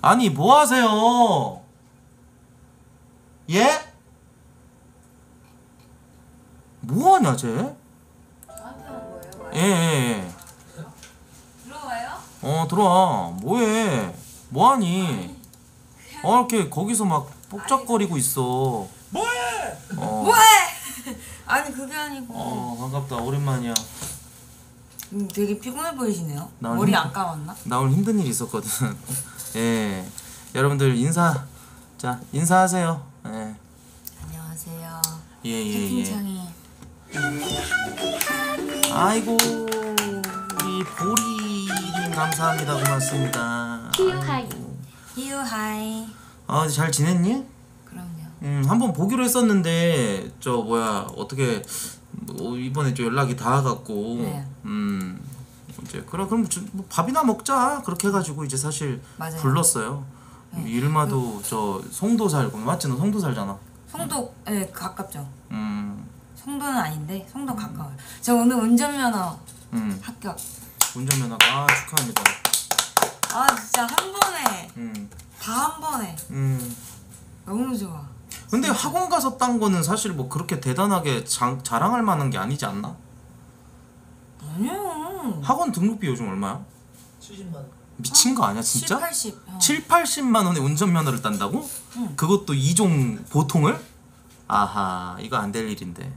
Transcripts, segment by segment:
아니 뭐 하세요? 예? 뭐 하냐 쟤? 저한테 한 거예요? 예, 예, 예. 들어와요? 어 들어와 뭐해 뭐 하니 어 이렇게 거기서 막 복잡거리고 있어 뭐해? 어, 뭐해? 아니 그게 아니고 어 반갑다 오랜만이야 음, 되게 피곤해 보이시네요. 나 머리 힘- 안 감았나? 나 오늘 힘든 일이 있었거든. 예. 여러분들 인사. 자 인사하세요. 예. 안녕하세요. 예 예 예. 채팅창이 아이고 우리 보리님 감사합니다. 고맙습니다. 히유하이. 히유 하이. 아 잘 지냈니? 그럼요. 음, 한번 보기로 했었는데 저 뭐야 어떻게 뭐 이번에 좀 연락이 닿아갖고. 네. 음 이제 그래 그럼 좀뭐 밥이나 먹자 그렇게 해가지고 이제 사실 맞아요. 불렀어요. 네. 일마도 저 송도 살고 맞지 너 송도 살잖아. 송도 예 가깝죠 음, 송도는 아닌데 송도 가까워요 저 오늘 운전면허 음 합격 운전면허가 아, 축하합니다. 아 진짜 한 번에 음, 다한 번에 음. 너무 좋아 근데 학원 가서 딴 거는 사실 뭐 그렇게 대단하게 장, 자랑할 만한 게 아니지 않나? 아니요 학원 등록비 요즘 얼마야? 70만 원. 미친 거 아니야 진짜? 7, 80 어. 7, 80만 원에 운전면허를 딴다고? 응. 그것도 2종 보통을? 아하 이거 안 될 일인데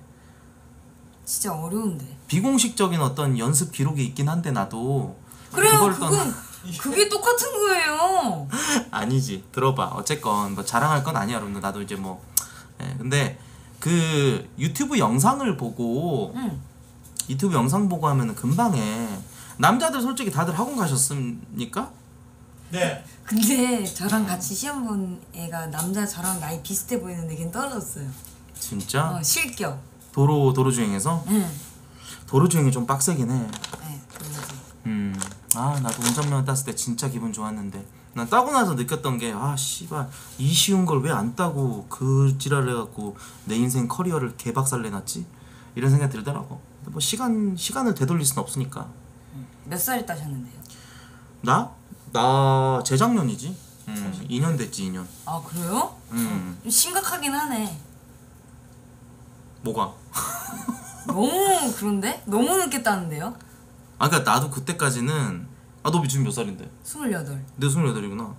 진짜 어려운데 비공식적인 어떤 연습 기록이 있긴 한데 나도 그래요 그걸 그건 떠나- 그게 똑같은 거예요 아니지 들어봐 어쨌건 뭐 자랑할 건 아니야 여러분들 나도 이제 뭐 예, 근데 그 유튜브 영상을 보고 응 유튜브 영상 보고 하면은 금방 해 남자들 솔직히 다들 학원 가셨습니까? 네. 근데 저랑 같이 시험 본 애가 남자 저랑 나이 비슷해 보이는데 걔는 떨어졌어요. 진짜? 어 실격. 도로 도로 주행에서? 응 도로 주행이 좀 빡세긴 해. 네, 그러지 음, 아 나도 운전면허 땄을 때 진짜 기분 좋았는데. 난 따고 나서 느꼈던 게 아 씨발 이 쉬운 걸 왜 안 따고 그 지랄 해갖고 내 인생 커리어를 개박살 내놨지? 이런 생각이 들더라고 뭐 시간 시간을 되돌릴 순 없으니까 몇 살에 따셨는데요? 나? 나 재작년이지 음, 2년 됐지 2년 아 그래요? 음 좀 심각하긴 하네 뭐가 너무 그런데? 너무 늦게 따는데요? 아 그니까 나도 그때까지는 아너 지금 몇 살인데? 28 내 28이구나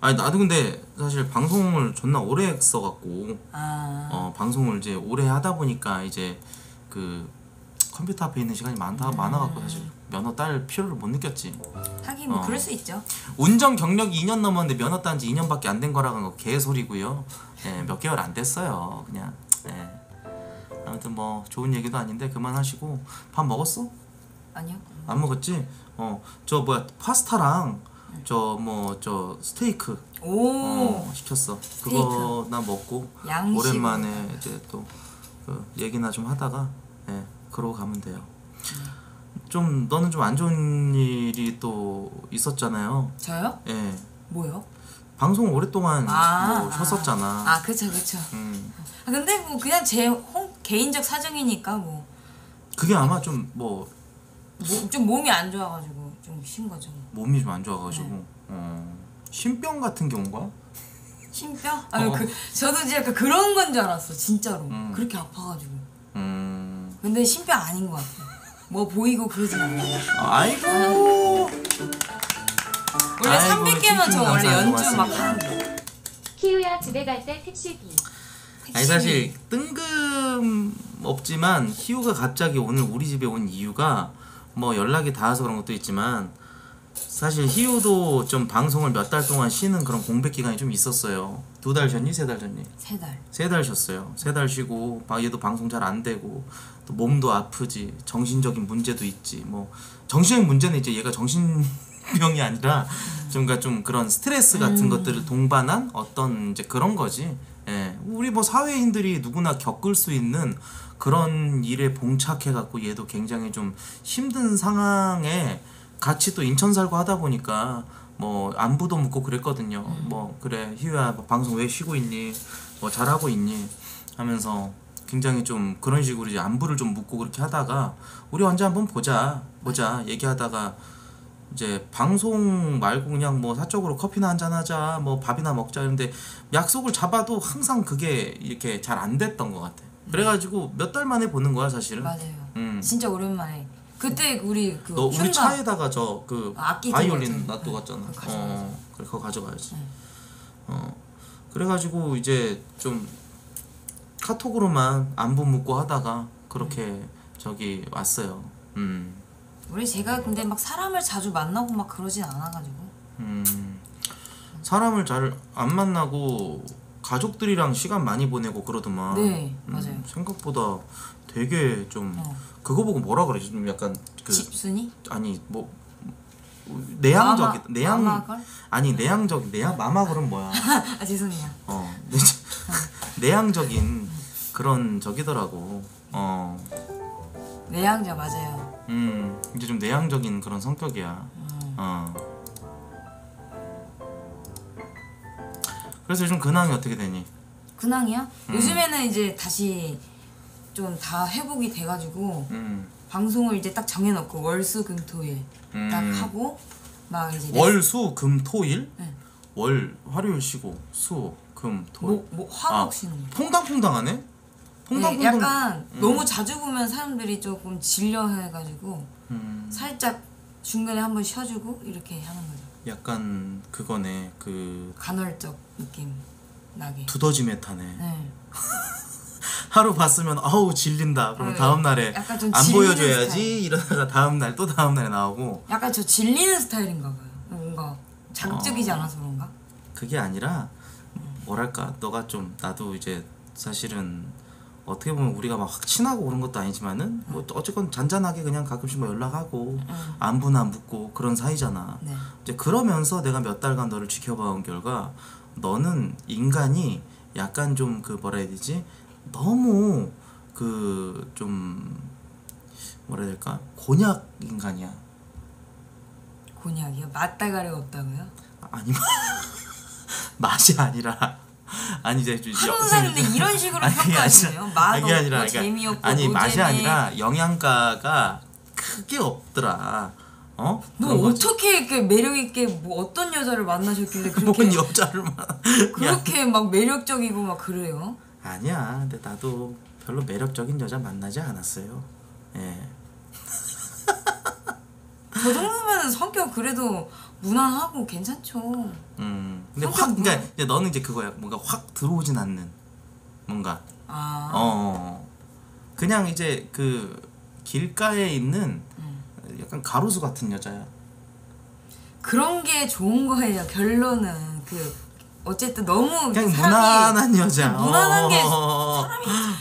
아니 나도 근데 사실 방송을 존나 오래 했어갖고 아 어, 방송을 이제 오래 하다 보니까 이제 그 컴퓨터 앞에 있는 시간이 많다 많아갖고 사실 면허 딸 필요를 못 느꼈지. 하긴 뭐 어. 그럴 수 있죠 운전 경력이 2년 넘었는데 면허 딴 지 2년밖에 안 된 거라는 거 개소리고요. 예, 몇 개월 안 됐어요. 그냥. 예. 아무튼 뭐 좋은 얘기도 아닌데 그만하시고 밥 먹었어? 아니요 안 먹었지? 어, 저 뭐야 파스타랑 저 뭐 저 스테이크 오 어, 시켰어. 그거 나 먹고 양식 오랜만에 이제 또그 얘기나 좀 하다가 예, 그러고 가면 돼요. 좀 너는 좀 안 좋은 일이 또 있었잖아요. 저요? 예. 뭐요? 방송 오랫동안 아, 뭐 아. 쉬었었잖아. 아 그쵸 그쵸 음. 아 근데 뭐 그냥 제 혼, 개인적 사정이니까 뭐좀 그게 아마 좀뭐 몸이 안 좋아가지고 좀 쉰 거죠 뭐. 몸이 좀 안 좋아가지고 네. 어, 신병 같은 거야? 신병? 아니 어. 그 저도 이제 약간 그런 건 줄 알았어 진짜로 음. 그렇게 아파가지고 음. 근데 신병 아닌 것 같아 뭐 보이고 그러진 않아요 아이고. 원래 아이고, 300개면 저 원래. 연주 막 고맙습니다. 하는데 키우야 집에 갈 때 택시비. 아니 사실 뜬금 없지만 희우가 갑자기 오늘 우리 집에 온 이유가 뭐 연락이 닿아서 그런 것도 있지만 사실 희우도 좀 방송을 몇 달 동안 쉬는 그런 공백 기간이 좀 있었어요. 두달 쉬었니? 세달 쉬었니? 세달 세 달 쉬었어요. 세 달 쉬고 막 얘도 방송 잘 안 되고 또 몸도 아프지 정신적인 문제도 있지 뭐 정신적인 문제는 이제 얘가 정신병이 아니라 좀 그러니까 좀 그런 스트레스 같은 것들을 동반한 어떤 이제 그런 거지. 예, 우리 뭐 사회인들이 누구나 겪을 수 있는 그런 일에 봉착해 갖고 얘도 굉장히 좀 힘든 상황에 같이 또 인천 살고 하다 보니까 뭐 안부도 묻고 그랬거든요. 뭐 그래 희우야 뭐 방송 왜 쉬고 있니? 뭐 잘하고 있니? 하면서 굉장히 좀 그런 식으로 이제 안부를 좀 묻고 그렇게 하다가 우리 언제 한번 보자 보자 얘기하다가 이제 방송 말고 그냥 뭐 사적으로 커피나 한잔 하자 뭐 밥이나 먹자 이런데 약속을 잡아도 항상 그게 이렇게 잘 안 됐던 것 같아 그래가지고 몇 달 만에 보는 거야 사실은 맞아요. 음. 진짜 오랜만에. 그때 우리 그 너 우리 흉가 차에다가 저 그 아, 악기 바이올린 들어갔잖아. 놔두었잖아. 네, 그거 가져가야지. 어, 그래 그거 가져가야지. 네. 어, 그래가지고 이제 좀 카톡으로만 안부 묻고 하다가 그렇게 저기 왔어요. 음, 우리 제가 근데 막 사람을 자주 만나고 막 그러진 않아가지고. 음, 사람을 잘 안 만나고 가족들이랑 시간 많이 보내고 그러더만. 네, 음, 맞아요. 생각보다 되게 좀 어. 그거 보고 뭐라 그러지? 좀 약간 그 집순이? 아니 뭐 내향적 마마- 내향 마마걸? 아니 내향적 내향 마마걸은 뭐야? 아 죄송해요. 어 내향적인 그런 적이더라고. 어, 내향자 맞아요. 음 이제 좀 내향적인 그런 성격이야. 음. 어. 그래서 요즘 근황이 어떻게 되니? 근황이요? 음. 요즘에는 이제 다시 좀 다 회복이 돼가지고 음, 방송을 이제 딱 정해놓고 월수금토일 딱 음. 하고 막 이제 레슨- 월, 수, 금, 토일? 네. 월, 화요일 쉬고 수, 금, 토일. 목, 목 화목 아, 쉬는 거. 퐁당퐁당하네? 네, 퐁당퐁당. 약간 음. 너무 자주 보면 사람들이 조금 질려 해가지고 음, 살짝 중간에 한번 쉬어주고 이렇게 하는 거죠. 약간 그거네. 그 간헐적 느낌 나게. 두더지 메타네. 네. 하루 봤으면 아우 질린다. 그럼 네, 다음 날에 약간 좀 안 질리는 보여줘야지 스타일. 이러다가 다음 날 또 다음 날에 나오고 약간 저 질리는 스타일인가 봐요. 뭔가 자극적이지 어. 않아서 그런가? 그게 아니라 뭐랄까 너가 좀 나도 이제 사실은 어떻게 보면 우리가 막확 친하고 그런 것도 아니지만은 뭐 어쨌건 잔잔하게 그냥 가끔씩 뭐 연락하고 음. 안부나 묻고 그런 사이잖아. 네. 이제 그러면서 내가 몇 달간 너를 지켜봐온 결과 너는 인간이 약간 좀 그 뭐라 해야 되지 너무 그 좀 뭐라 해야 될까 곤약 인간이야 곤약이요? 맛다가리가 없다고요? 아니 맛이 아니라 아니 이제 근데 이런 식으로 평가하시네요. 맛 그게 아니라 없고 그러니까 재미없고 아니 맛이 노잼에. 아니라 영양가가 크게 없더라 어? 너 거지. 어떻게 이렇게 매력 있게 뭐 어떤 여자를 만나셨길래 그렇게 뭔 여자를 만 야, 그렇게 막 매력적이고 막 그래요? 아니야 근데 나도 별로 매력적인 여자 만나지 않았어요 예 저 정도면 성격 그래도 무난하고 괜찮죠. 음. 근데 확 뭐야? 그러니까 이제 너는 이제 그거야. 뭔가 확 들어오진 않는 뭔가. 아, 어, 어. 어. 그냥 이제 그 길가에 있는 음. 약간 가로수 같은 여자야. 그런 게 좋은 거예요. 결론은 그 어쨌든 너무 그냥 사람이 무난한 여자. 무난한 게 어,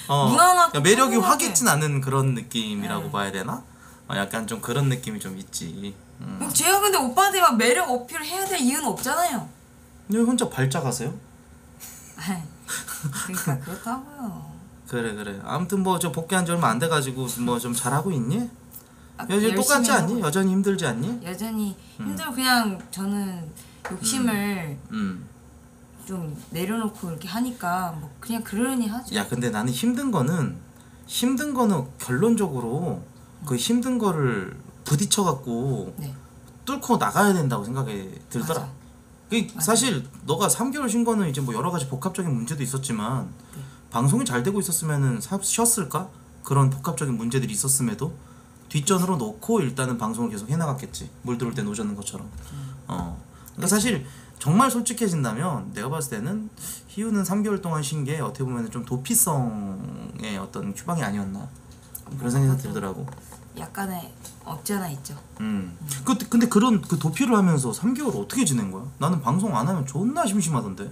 어. 무난하고 그러니까 매력이 확. 있진 않은 그런 느낌이라고 네. 봐야 되나? 어, 약간 좀 그런 느낌이 좀 있지. 음. 뭐 제가 근데 오빠한테 막 매력 어필을 해야 될 이유는 없잖아요. 왜 혼자 발작하세요? 그러니까 그렇다고요. 그래 그래. 아무튼 뭐 저 복귀한 지 얼마 안 돼가지고 뭐 좀 잘하고 있니? 아, 여전히 열심히 똑같지 하고 않니? 여전히 힘들지 않니? 여전히 힘들어 그냥 저는 욕심을 음. 좀 내려놓고 이렇게 하니까 뭐 그냥 그러니 하죠. 야 근데 나는 힘든 거는 힘든 거는 결론적으로 그 힘든 거를 부딪혀 갖고 네. 뚫고 나가야 된다고 생각이 들더라. 맞아. 그 사실 너가 3개월 쉰 거는 이제 뭐 여러 가지 복합적인 문제도 있었지만 네. 방송이 잘 되고 있었으면은 사- 쉬었을까? 그런 복합적인 문제들이 있었음에도 뒷전으로 놓고 일단은 방송을 계속 해나갔겠지. 물 들어올 때 노젓는 것처럼. 음. 어. 그러니까 사실 정말 솔직해진다면 내가 봤을 때는 희우는 3개월 동안 쉰 게 어떻게 보면 좀 도피성의 어떤 휴방이 아니었나 그런 생각이 들더라고. 약간의 없지 않아 있죠. 음. 그 근데 그런 그 도피를 하면서 3개월 어떻게 지낸 거야? 나는 방송 안 하면 존나 심심하던데.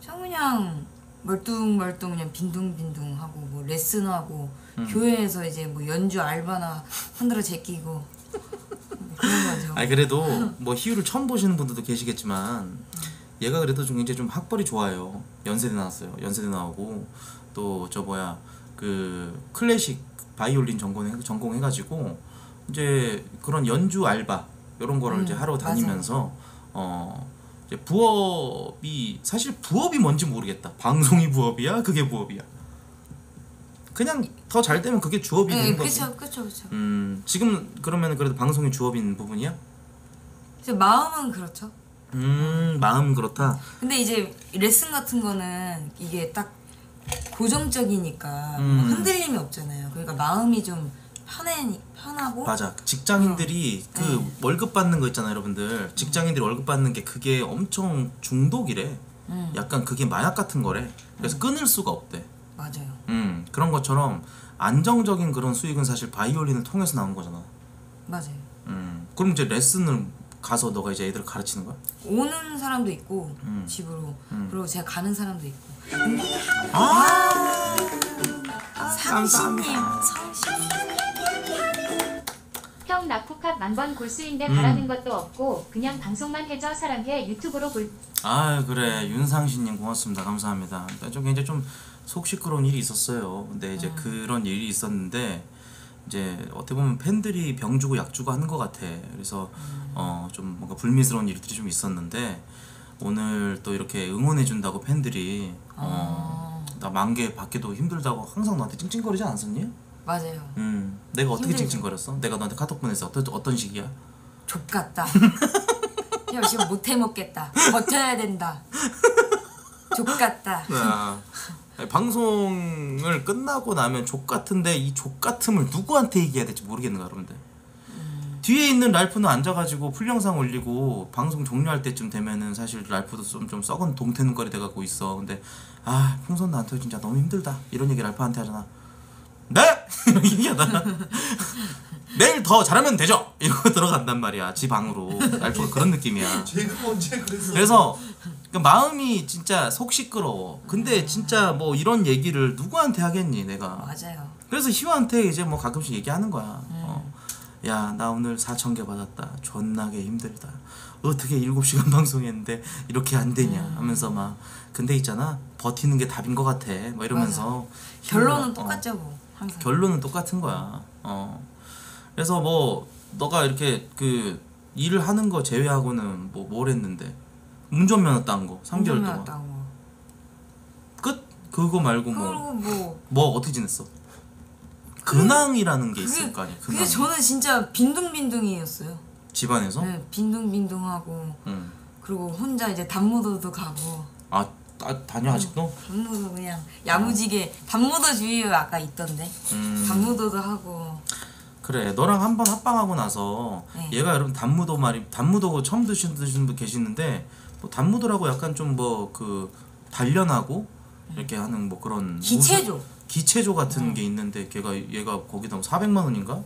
저 그냥 멀뚱멀뚱 그냥 빈둥빈둥 하고 뭐 레슨하고 음. 교회에서 이제 뭐 연주 알바나 흔들어 제끼고 그런 거죠. 아니 그래도 뭐 희우를 처음 보시는 분들도 계시겠지만 얘가 그래도 좀 이제 좀 학벌이 좋아요. 연세대 나왔어요. 연세대 나오고 또 저 뭐야 그 클래식 바이올린 전공해 전공해가지고 이제 그런 연주 알바 이런 거를 음, 이제 하러. 다니면서 어 이제 부업이 사실 부업이 뭔지 모르겠다. 방송이 부업이야? 그게 부업이야? 그냥 더 잘 되면 그게 주업이 네, 되는 거지. 그렇죠, 그렇죠, 그렇죠. 음 지금 그러면 그래도 방송이 주업인 부분이야? 저 마음은 그렇죠. 음 마음 그렇다. 근데 이제 레슨 같은 거는 이게 딱 고정적이니까 음. 흔들림이 없잖아요. 그러니까 마음이 좀 편해 편하고 맞아. 직장인들이 그 네. 월급 받는 거 있잖아요, 여러분들. 직장인들이 월급 받는 게 그게 엄청 중독이래. 음, 약간 그게 마약 같은 거래. 그래서 끊을 수가 없대. 맞아요. 음 그런 것처럼 안정적인 그런 수익은 사실 바이올린을 통해서 나온 거잖아. 맞아요. 음 그럼 이제 레슨을 가서 너가 이제 애들을 가르치는 거야? 오는 사람도 있고 음. 집으로 음. 그리고 제가 가는 사람도 있고 아. 상신님 상신 형 나쿠캅 만번 골수인데 음. 바라는 것도 없고 그냥 방송만 해줘 사랑해 유튜브로 볼. 아 그래. 윤상신님 고맙습니다. 감사합니다. 좀 이제 좀 속 시끄러운 일이 있었어요. 근데 이제 그런 일이 있었는데 이제 어떻게 보면 팬들이 병 주고 약 주고 하는 것 같아. 그래서 어좀 뭔가 불미스러운 일들이 좀 있었는데 오늘 또 이렇게 응원해 준다고 팬들이 어 나 만개 받기도 힘들다고 항상 너한테 찡찡거리지 않았었니? 맞아요. 음 내가 어떻게 힘들죠. 찡찡거렸어? 내가 너한테 카톡 보냈어 어떤 어떤 식이야? 족 같다. 야 지금 못 해 먹겠다. 버텨야 된다. 족 같다. 아, 방송을 끝나고 나면 족 같은데 이 족 같음을 누구한테 얘기해야 될지 모르겠는 거야 여러분들 뒤에 있는 랄프는 앉아가지고 풀 영상 올리고 방송 종료할 때쯤 되면은 사실 랄프도 좀, 좀 썩은 동태눈거리 돼가고 있어 근데 아 풍선 나한테 진짜 너무 힘들다 이런 얘기 랄프한테 하잖아 네? 이렇게 얘기하다가 내일 더 잘하면 되죠 이러고 들어간단 말이야 지 방으로 랄프가 그런 느낌이야 제가 언제 그랬어? 그래서 그 마음이 진짜 속 시끄러워. 근데 진짜 뭐 이런 얘기를 누구한테 하겠니 내가. 맞아요. 그래서 희우한테 이제 뭐 가끔씩 얘기하는 거야. 어. 야, 나 오늘 4천 개 받았다. 존나게 힘들다. 어떻게 7시간 방송했는데 이렇게 안 되냐 하면서 막 근데 있잖아. 버티는 게 답인 것 같아. 뭐 이러면서 결론은 희우가, 어, 똑같죠 뭐. 항상. 결론은 똑같은 거야. 어. 그래서 뭐 너가 이렇게 그 일을 하는 거 제외하고는 뭐 뭘 했는데 운전면허 딴 거 3개월 동안. 끝 그거 말고 뭐뭐 그리고 뭐 어떻게 지냈어? 근황이라는 게 있을 거 아니야. 근황. 그게 저는 진짜 빈둥빈둥이었어요. 집안에서. 네, 빈둥빈둥하고 응. 그리고 혼자 이제 단무도도 가고 아, 아 다녀 아직도? 단무도 그냥 야무지게 단무도주의 아까 있던데 음. 단무도도 하고 그래 너랑 한 번 합방하고 나서 네. 얘가 여러분 단무도 말이 단무도 처음 드시는 드시는 분 계시는데 뭐 단무도라고 약간 좀 뭐 그 단련하고 이렇게 하는 뭐 그런 기체조 기체조 음. 같은 게 있는데 걔가 얘가 거기다 400만 원인가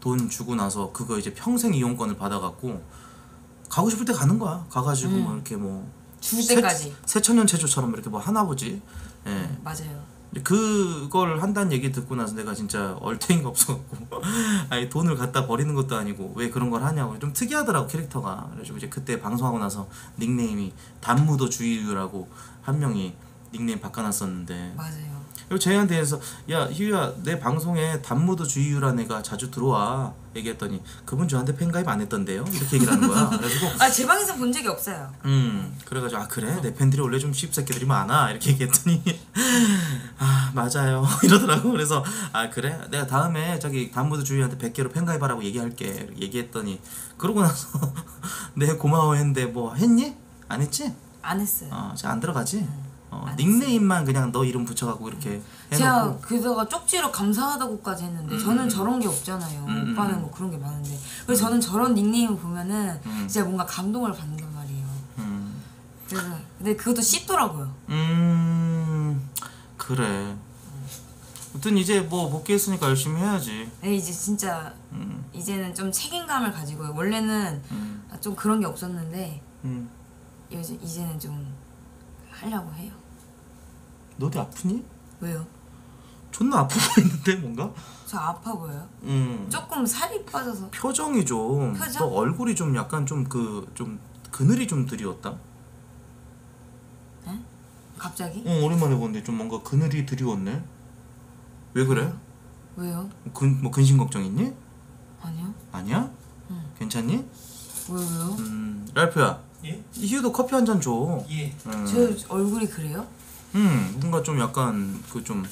돈 주고 나서 그거 이제 평생 이용권을 받아갖고 가고 싶을 때 가는 거야. 가가지고 뭐 이렇게 뭐 음. 줄 때까지 새, 천년 체조처럼 이렇게 뭐 하나 보지. 예. 맞아요. 근데 그걸 한다는 얘기 듣고 나서 내가 진짜 얼탱이가 없어갖고 아니 돈을 갖다 버리는 것도 아니고 왜 그런 걸 하냐고 좀 특이하더라고 캐릭터가 그래가지고 이제 그때 방송하고 나서 닉네임이 단무도 주의유라고 한 명이 닉네임 바꿔놨었는데 맞아요. 그리고 쟤한테 대해서 야 희유야 내 방송에 단무도 주의유라는 애가 자주 들어와. 얘기했더니 그분 저한테 팬가입 안 했던데요? 이렇게 얘기를 하는 거야. 그래가지고 아제 방에서 본 적이 없어요. 음 그래가지고 아 그래? 내 팬들이 원래 좀 씹새끼들이 많아. 이렇게 얘기했더니 아 맞아요. 이러더라고. 그래서 아 그래? 내가 다음에 저기 단무도 주희한테 100개로 팬가입하라고 얘기할게. 얘기했더니 그러고 나서 네 고마워했는데 뭐 했니? 안 했지? 안 했어요. 어 잘 안 들어가지 어, 안 닉네임만 그냥 너 이름 붙여갖고 이렇게 제가 해놓고 그다가 쪽지로 감사하다고까지 했는데 음, 저는 음. 저런 게 없잖아요. 음, 오빠는 음. 뭐 그런 게 많은데 그래서 저는 저런 닉네임을 보면은 음. 진짜 뭔가 감동을 받는단 말이에요. 음, 그래서 근데 그것도 씹더라고요. 음 그래 아무튼 이제 뭐 복귀했으니까 열심히 해야지 네, 이제 진짜 음, 이제는 좀 책임감을 가지고요. 원래는 음, 좀 그런 게 없었는데 음. 요즘 이제는 좀 하려고 해요. 너 어디 아프니? 왜요? 존나 아파 보이는데 뭔가? 저 아파 보여요? 음 조금 살이 빠져서 표정이 좀너 표정? 얼굴이 좀 약간 좀 그 좀 그늘이 좀 드리웠다. 갑자기? 어 오랜만에 보는데 좀 뭔가 그늘이 드리웠네. 왜 그래? 왜요? 근, 뭐 근심 걱정 있니? 아니요. 아니야? 응. 괜찮니? 왜 왜요? 음 랄프야 예? 이희도 커피 한 잔 줘. 예. 음. 저 얼굴이 그래요? 음 뭔가 좀 약간 그 좀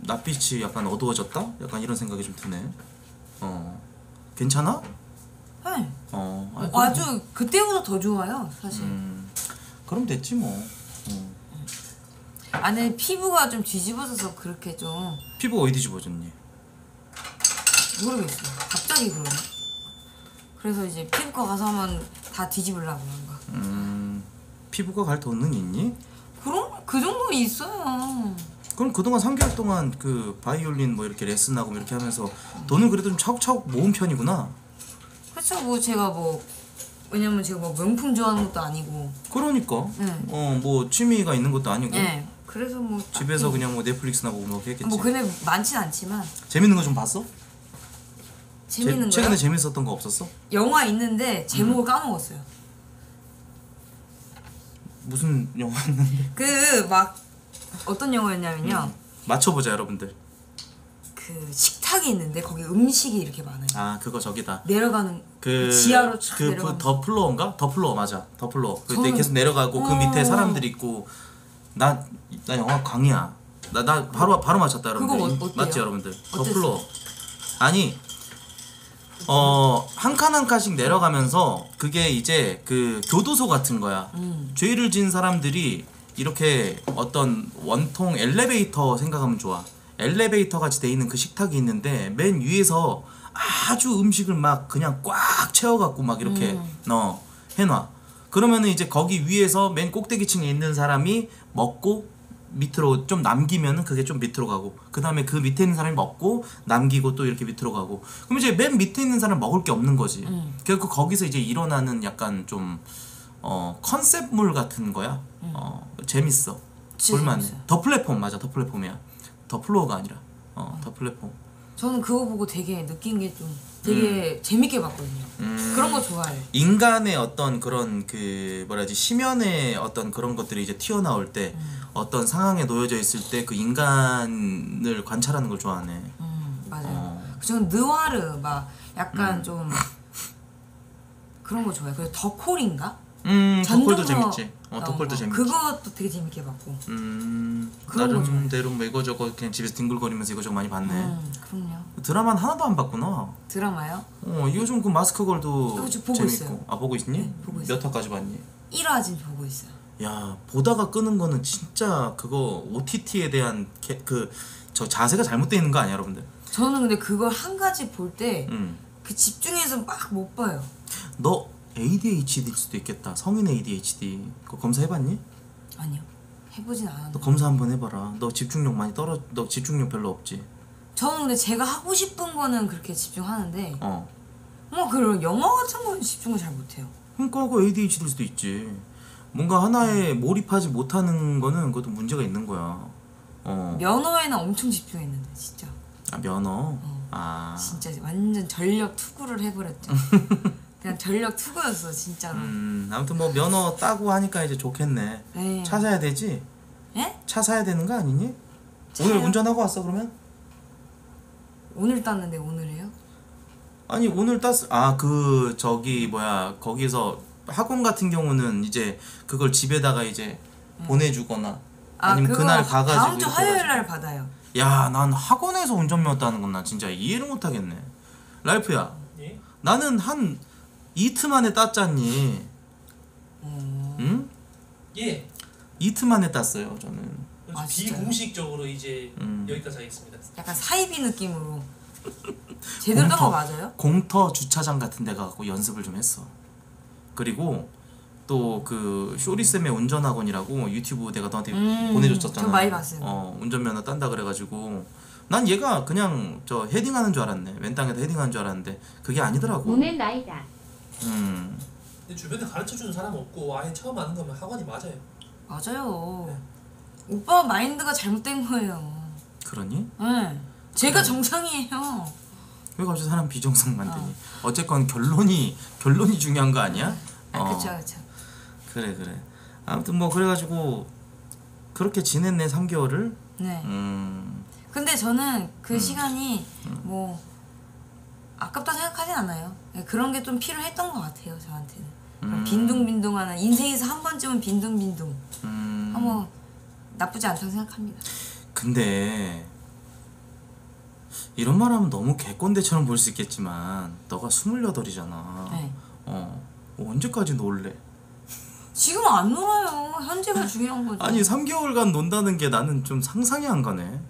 낯빛이 약간 어두워졌다? 약간 이런 생각이 좀 드네. 어 괜찮아? 네. 어, 아니, 어, 아주 그때보다 더 좋아요 사실. 음, 그럼 됐지 뭐. 어. 안에 피부가 좀 뒤집어져서 그렇게 좀 피부 어디 뒤집어졌니? 모르겠어요. 갑자기 그러네. 그래서 이제 피부과 가서 하면 다 뒤집으려고 하는 거. 음, 피부가 갈 돈은 있니? 그럼 그 정도는 있어요. 그럼 그동안 3개월 동안 그 바이올린 뭐 이렇게 레슨하고 뭐 이렇게 하면서 돈을 그래도 좀 차곡차곡 모은 편이구나. 그렇죠. 뭐 제가 뭐 왜냐면 제가 뭐 명품 좋아하는 것도 아니고. 그러니까. 네. 어, 뭐 취미가 있는 것도 아니고. 네. 그래서 뭐 집에서 그냥 뭐 넷플릭스나 보고 뭐 했겠지. 뭐 근데 많진 않지만 재밌는 거 좀 봤어? 재밌는 제, 거요. 최근에 재밌었던 거 없었어? 영화 있는데 제목을 까먹었어요. 무슨 영화였는데? 그 막 어떤 영화였냐면요. 맞춰보자 여러분들. 그 식탁이 있는데 거기 음식이 이렇게 많아요. 아 그거 저기다. 내려가는 그 지하로 쫙그 내려가는. The Floor인가? The Floor 맞아. The Floor. 그때 저는- 계속 내려가고 그 어. 밑에 사람들이 있고 나나 영화 광이야. 나 나 바로 바로 맞췄다 여러분들. 그거 어- 어때요? 맞지 여러분들? 더 어땠어요? 플로어. 아니 어 한 칸 한 칸씩 내려가면서 그게 이제 그 교도소 같은 거야. 음. 죄를 지은 사람들이 이렇게 어떤 원통 엘리베이터 생각하면 좋아. 엘리베이터 같이 돼 있는 그 식탁이 있는데 맨 위에서 아주 음식을 막 그냥 꽉 채워갖고 막 이렇게 음. 어 해놔. 그러면은 이제 거기 위에서 맨 꼭대기층에 있는 사람이 먹고 밑으로 좀 남기면은 그게 좀 밑으로 가고 그 다음에 그 밑에 있는 사람이 먹고 남기고 또 이렇게 밑으로 가고 그럼 이제 맨 밑에 있는 사람 먹을 게 없는 거지. 음. 그래서 거기서 이제 일어나는 약간 좀 어, 컨셉물 같은 거야. 어, 재밌어. 볼만해. The Platform 맞아. The Platform이야. The Floor가 아니라. 어, The Platform. 저는 그거 보고 되게 느낀 게좀 되게 재밌게 봤거든요. 음. 그런 거 좋아해요. 인간의 어떤 그런 그 뭐라지 심연의 어떤 그런 것들이 이제 튀어나올 때 음. 어떤 상황에 놓여져 있을 때 그 인간을 관찰하는 걸 좋아하네. 음, 맞아요. 어. 저는 느와르 막 약간 음. 좀 그런 거 좋아해요. 그래서 The Call인가? 음, 덕골도 전동거 재밌지. 어, 거. 재밌지. 그것도 되게 재밌게 봤고. 음, 나름대로 뭐 이거저거 그냥 집에서 뒹굴거리면서 이거저거 많이 봤네. 음, 그럼요. 드라마는 하나도 안 봤구나. 드라마요? 어, 요즘 그 마스크 걸도 어, 저 보고 재밌고. 있어요. 아, 보고 있니? 네, 보고 있어요. 몇 화까지 봤니? 1화 지금 보고 있어요. 야, 보다가 끄는 거는 진짜 그거 OTT에 대한 개, 그, 저 자세가 잘못되어 있는 거 아니야, 여러분들? 저는 근데 그걸 한 가지 볼 때그 음. 집중해서 막 못 봐요. 너 ADHD일 수도 있겠다. 성인 ADHD. 그거 검사해봤니? 아니요. 해보진 너 않았는데. 검사 한번 해봐라. 너 집중력 많이 떨어, 너 집중력 별로 없지? 저는 근데 제가 하고 싶은 거는 그렇게 집중하는데 어. 뭐 그런 영화 같은 거는 집중을 잘 못해요. 그러니까 그거 ADHD일 수도 있지. 뭔가 하나에 몰입하지 못하는 거는 그것도 문제가 있는 거야. 어. 면허에는 엄청 집중했는데 진짜 아, 면허? 아. 진짜 완전 전력 투구를 해버렸죠. 그냥 전력 투구였어 진짜로. 음, 아무튼 뭐 면허 따고 하니까 이제 좋겠네. 네. 차 사야 되지? 예? 차 사야 되는 거 아니니? 차요? 오늘 운전하고 왔어 그러면? 오늘 땄는데 오늘이에요? 아니 오늘 땄어. 아그 저기 뭐야 거기서 학원 같은 경우는 이제 그걸 집에다가 이제 보내주거나 음. 아 아니면 그거 그날 가가지고 다음 주 이렇게 화요일. 날 받아요. 야, 난 학원에서 운전면허 따는 건나 진짜 이해를 못 하겠네. 랄프야, 예? 나는 한 이틀 만에 땄잖니. 어... 응? 예. 이틀 만에 땄어요, 저는. 아, 진짜요? 비공식적으로 이제 음. 여기까지 하겠습니다. 약간 사이비 느낌으로 제대로 딴거 공터. 맞아요? 공터 주차장 같은 데 가고 연습을 좀 했어. 그리고 또 그 쇼리쌤의 운전학원이라고 유튜브 내가 너한테 음, 보내줬었잖아. 저 많이 봤어요. 어, 운전면허 딴다 그래가지고 난 얘가 그냥 저 헤딩하는 줄 알았네. 왼 땅에다 헤딩하는 줄 알았는데 그게 아니더라고. 오늘 나이다. 음. 근데 주변에 가르쳐 주는 사람 없고 아예 처음 하는 거면 학원이 맞아요. 맞아요. 오빠 마인드가 잘못된 거예요. 그러니? 네. 제가 정상이에요. 왜 갑자기 사람 비정상 만드니? 어. 쨌건 결론이 결론이 중요한 거 아니야? 아 어, 그쵸 그쵸. 그래 그래. 아무튼 뭐 그래가지고 그렇게 지냈네 3개월을. 네. 음. 근데 저는 그 시간이 뭐 아깝다 생각하진 않아요. 네, 그런 게 좀 필요했던 것 같아요 저한테는. 음. 빈둥빈둥하는 인생에서 한 번쯤은 빈둥빈둥 음. 한번 나쁘지 않다고 생각합니다. 근데 이런 말하면 너무 개꼰대처럼 보일 수 있겠지만 너가 28이잖아. 네. 어. 언제까지 놀래? 지금 안 놀아요. 현재가 중요한 거죠. 아니 3개월간 논다는 게 나는 좀 상상이 안 가네.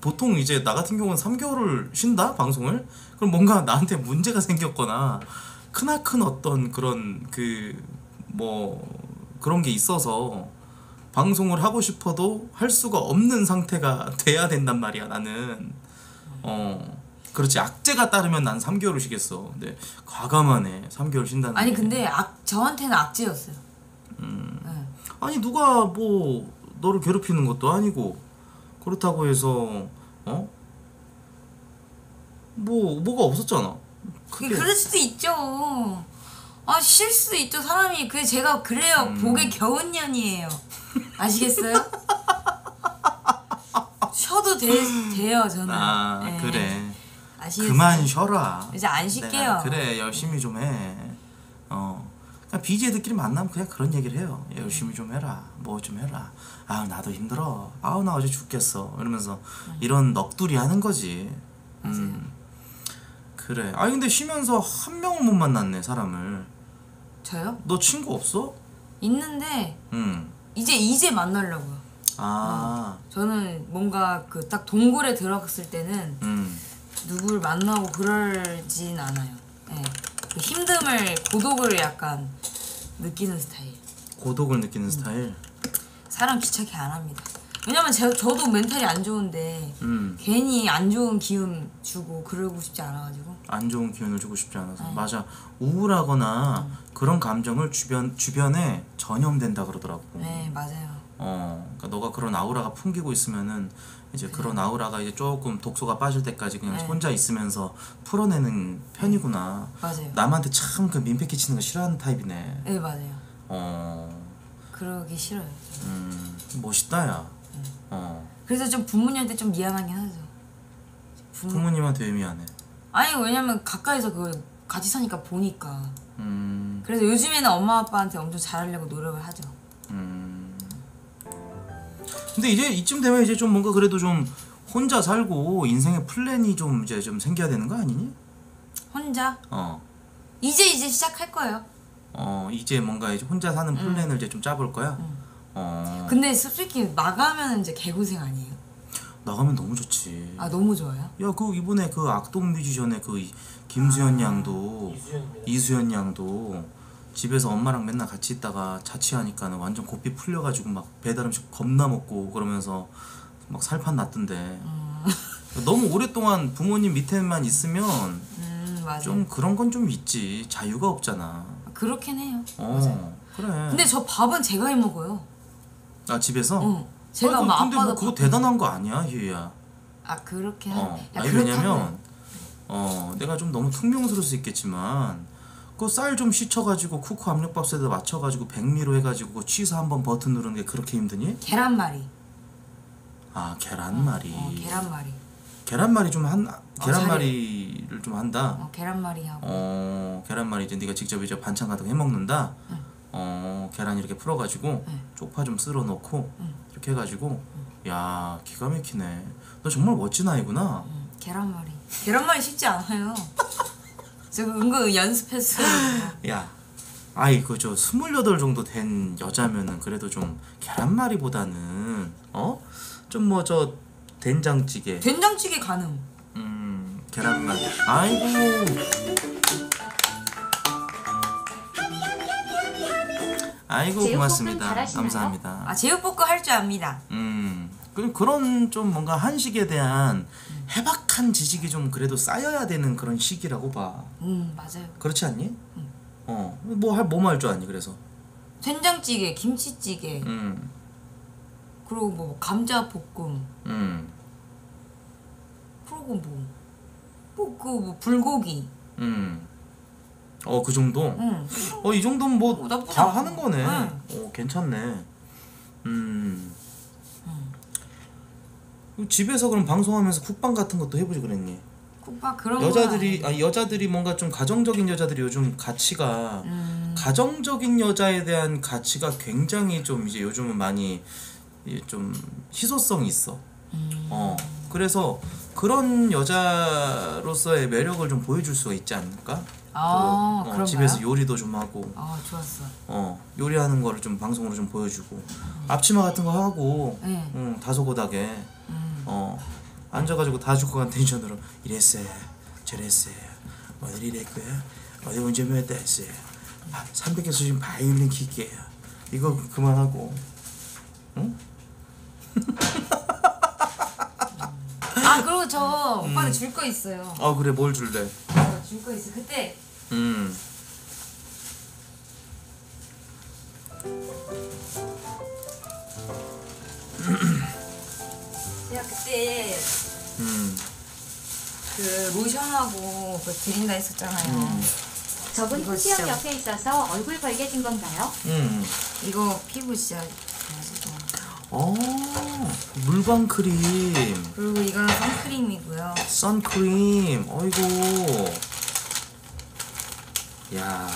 보통 이제 나 같은 경우는 3개월을 쉰다 방송을 그럼 뭔가 나한테 문제가 생겼거나 크나큰 어떤 그런 그 뭐 그런 게 있어서 방송을 하고 싶어도 할 수가 없는 상태가 돼야 된단 말이야 나는 어 그렇지 악재가 따르면 난 3개월을 쉬겠어 근데 과감하네 3개월 쉰다는 아니 게. 근데 악 저한테는 악재였어요. 음. 네. 아니 누가 뭐 너를 괴롭히는 것도 아니고 그렇다고 해서 어? 뭐 뭐가 없었잖아. 그게. 그럴 수도 있죠. 아, 쉴 수도 있죠. 사람이 그 제가 그래요. 음. 복의 겨운 년이에요. 아시겠어요? 쉬어도 돼, 돼요, 저는. 아 네. 그래. 아시겠어요? 그만 쉬어라. 이제 안 쉴게요. 내가 그래 열심히 좀 해. 어. 그냥 BJ들끼리 만나면 그냥 그런 얘기를 해요. 야, 열심히 좀 해라. 뭐 좀 해라. 아 나도 힘들어. 아우 나 어제 죽겠어. 이러면서 이런 넋두리 하는 거지. 음. 그래. 아니 근데 쉬면서 한 명을 못 만났네 사람을. 저요? 너 친구 없어? 있는데 응. 이제 이제 만나려고요. 아. 저는 뭔가 그 딱 동굴에 들어갔을 때는 음. 누굴 만나고 그러진 않아요. 예. 그 힘듦을 고독을 약간 느끼는 스타일. 고독을 느끼는 스타일. 사람 귀찮게 안 합니다. 왜냐면 제가 저도 멘탈이 안 좋은데 음. 괜히 안 좋은 기운 주고 그러고 싶지 않아가지고 안 좋은 기운을 주고 싶지 않아서. 네. 맞아. 우울하거나 그런 감정을 주변 주변에 전염된다 그러더라고. 네 맞아요. 어. 그러니까 너가 그런 아우라가 풍기고 있으면은 이제 그런 아우라가 이제 조금 독소가 빠질 때까지 그냥 네. 혼자 있으면서 풀어내는 편이구나. 맞아요. 남한테 참 그 민폐 끼치는 거 싫어하는 타입이네. 네 맞아요. 어. 그러기 싫어요. 음. 멋있다 야. 네. 어. 그래서 좀 부모님한테 좀 미안하긴 하죠. 부모... 부모님한테 왜 미안해? 아니 왜냐면 가까이서 그걸 같이 사니까 보니까 음. 그래서 요즘에는 엄마 아빠한테 엄청 잘하려고 노력을 하죠. 음. 근데 이제 이쯤 되면 이제 좀 뭔가 그래도 좀 혼자 살고 인생의 플랜이 좀 이제 좀 생겨야 되는 거 아니니? 혼자 어. 이제 이제 시작할 거예요. 어, 이제 뭔가 이제 혼자 사는 플랜을 이제 좀 짜볼 거야. 어. 근데 솔직히 나가면 이제 개고생 아니에요? 나가면 너무 좋지. 아 너무 좋아요. 야, 그 이번에 그 악동 뮤지션의 그 이- 김수현 양도 이수연입니다. 이수연 양도 집에서 엄마랑 맨날 같이 있다가 자취하니까는 완전 고삐 풀려 가지고 막 배달 음식 겁나 먹고 그러면서 막 살판 났던데 너무 오랫동안 부모님 밑에만 있으면 음 맞아 요. 좀 그런 건 좀 있지 자유가 없잖아 그렇긴 해요. 어 그래 근데 저 밥은 제가 해 먹어요. 아 집에서 응. 제가 아이고, 막 근데 뭐 그거 밥- 대단한 거 아니야 희유야 아 그렇게 하. 어 야, 아니 왜냐면 어 내가 좀 너무 퉁명스러울 수 있겠지만 그 쌀 좀 씻혀가지고 쿠쿠 압력밥솥에다 맞춰가지고 백미로 해가지고 그 취사 한 번 버튼 누르는 게 그렇게 힘드니? 계란말이. 아 계란말이 어, 계란말이. 계란말이 좀한 어, 계란말이를 좀 한다. 어 계란말이 하고. 어 계란말이 이제 네가 직접 이제 반찬 같은 거 해 먹는다. 어 계란 이렇게 풀어가지고 응. 쪽파 좀 쓸어 넣고 응. 이렇게 해가지고 야 기가 막히네. 너 정말 멋진 아이구나. 음, 계란말이. 계란말이 쉽지 않아요. 제가 은근 연습했어요. 야, 아이 그저 스물여덟 정도 된 여자면은 그래도 좀 계란말이보다는 어? 좀 뭐 저 된장찌개, 된장찌개 가능. 음 계란말. 아이고. 아이고 고맙습니다. 감사합니다. 아 제육볶음 할 줄 압니다. 음, 그 그런 좀 뭔가 한식에 대한 해박한 지식이 좀 그래도 쌓여야 되는 그런 시기라고 봐. 음 맞아요. 그렇지 않니? 어, 뭐할뭐할 줄 아니 그래서. 된장찌개, 김치찌개, 음, 그리고 뭐 감자 볶음, 음, 그리고 뭐, 뭐그뭐 불고기. 음. 어, 그 정도? 응. 어, 이 정도면 뭐 어, 나쁘지 다 않아. 하는 거네. 응. 어, 괜찮네. 음. 집에서 그럼 방송하면서 쿡방 같은 것도 해보지 그랬니? 국밥 그런 거. 여자들이 아 여자들이 뭔가 좀 가정적인 여자들이 요즘 가치가 음, 가정적인 여자에 대한 가치가 굉장히 좀 이제 요즘은 많이 좀 희소성이 있어. 음. 어 그래서 그런 여자로서의 매력을 좀 보여줄 수가 있지 않을까? 아 그, 어? 집에서 요리도 좀 하고 아 좋았어. 어 요리하는 거를 좀 방송으로 좀 보여주고 앞치마 같은 거 하고 네. 응, 다소곳하게 음. 어 앉아가지고 다주고간 텐션으로 이랬어요 저랬어요 오늘 이랬고요 어디 몇 됐어요 300개 수준 바이올린 킬게요 이거 그만하고 응? 아 그리고 저 음. 오빠한테 줄 거 있어요. 아 그래 뭘 줄래 줄 거 있어. 그때 음 제가 그때 음. 그 로션하고 그 드린다 했었잖아요. 음. 저분 이거 진짜- 옆에 있어서 얼굴 벌게진 건가요? 음. 이거 피부 진짜. 어 물광 크림 그리고 이거는 선크림이고요. 선크림 어이구 야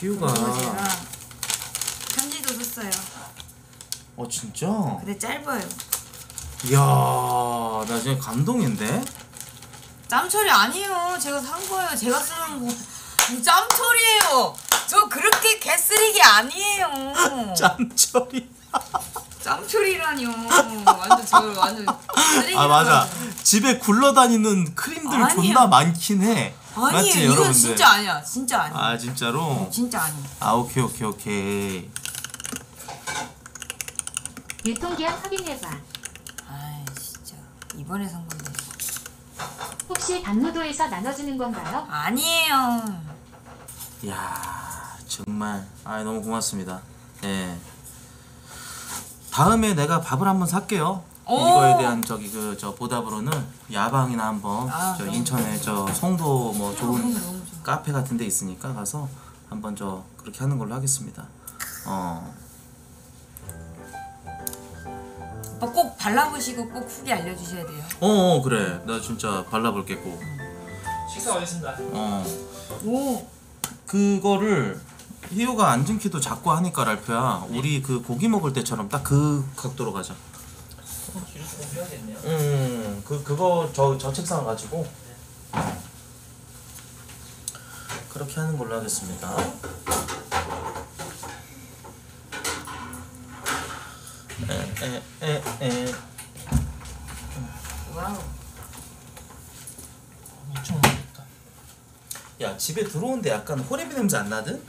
휴가 그리고 제가 편지도 썼어요. 어 진짜 근데 짧아요. 이야 나 지금 감동인데 짬처리 아니에요. 제가 산 거예요. 제가 쓰는 거. 이 짬처리예요. 저 그렇게 개쓰레기 아니에요. 짬처리 짬처리라뇨. 완전 저 완전 쓰레기. 아 맞아 집에 굴러다니는 크림들 아니야. 존나 많긴 해 아니에요. 맞지 이건 여러분들 진짜 아니야. 진짜 아니야. 아 진짜로 진짜 아니야. 아 오케이 오케이 오케이 유통기한 확인해봐. 아 진짜 이번에 산 건데. 혹시 단무도에서 나눠주는 건가요? 아니에요. 야 정말 아 너무 고맙습니다 예 다음에 내가 밥을 한번 살게요 오! 이거에 대한 저기 그 저 보답으로는 야방이나 한번 아, 저 너무 인천에 저 송도 뭐 좋은 너무 너무 좋아. 카페 같은 데 있으니까 가서 한번 저 그렇게 하는 걸로 하겠습니다 어 오빠 꼭 발라보시고 꼭 후기 알려주셔야 돼요. 어, 어 그래 나 진짜 발라 볼게 식사 완료했습니다. 꼭어 오. 그거를 희우가 앉은 키도 작고 하니까 랄프야 우리 그 고기 먹을 때처럼 딱 그 각도로 가자 뒤로 조금 빼야겠네요. 음, 그 그거 저 저 책상 가지고 그렇게 하는 걸로 하겠습니다. 에 에 에 에 wow. 엄청 맛있다. 야 집에 들어오는데 약간 홀애비 냄새 안 나든?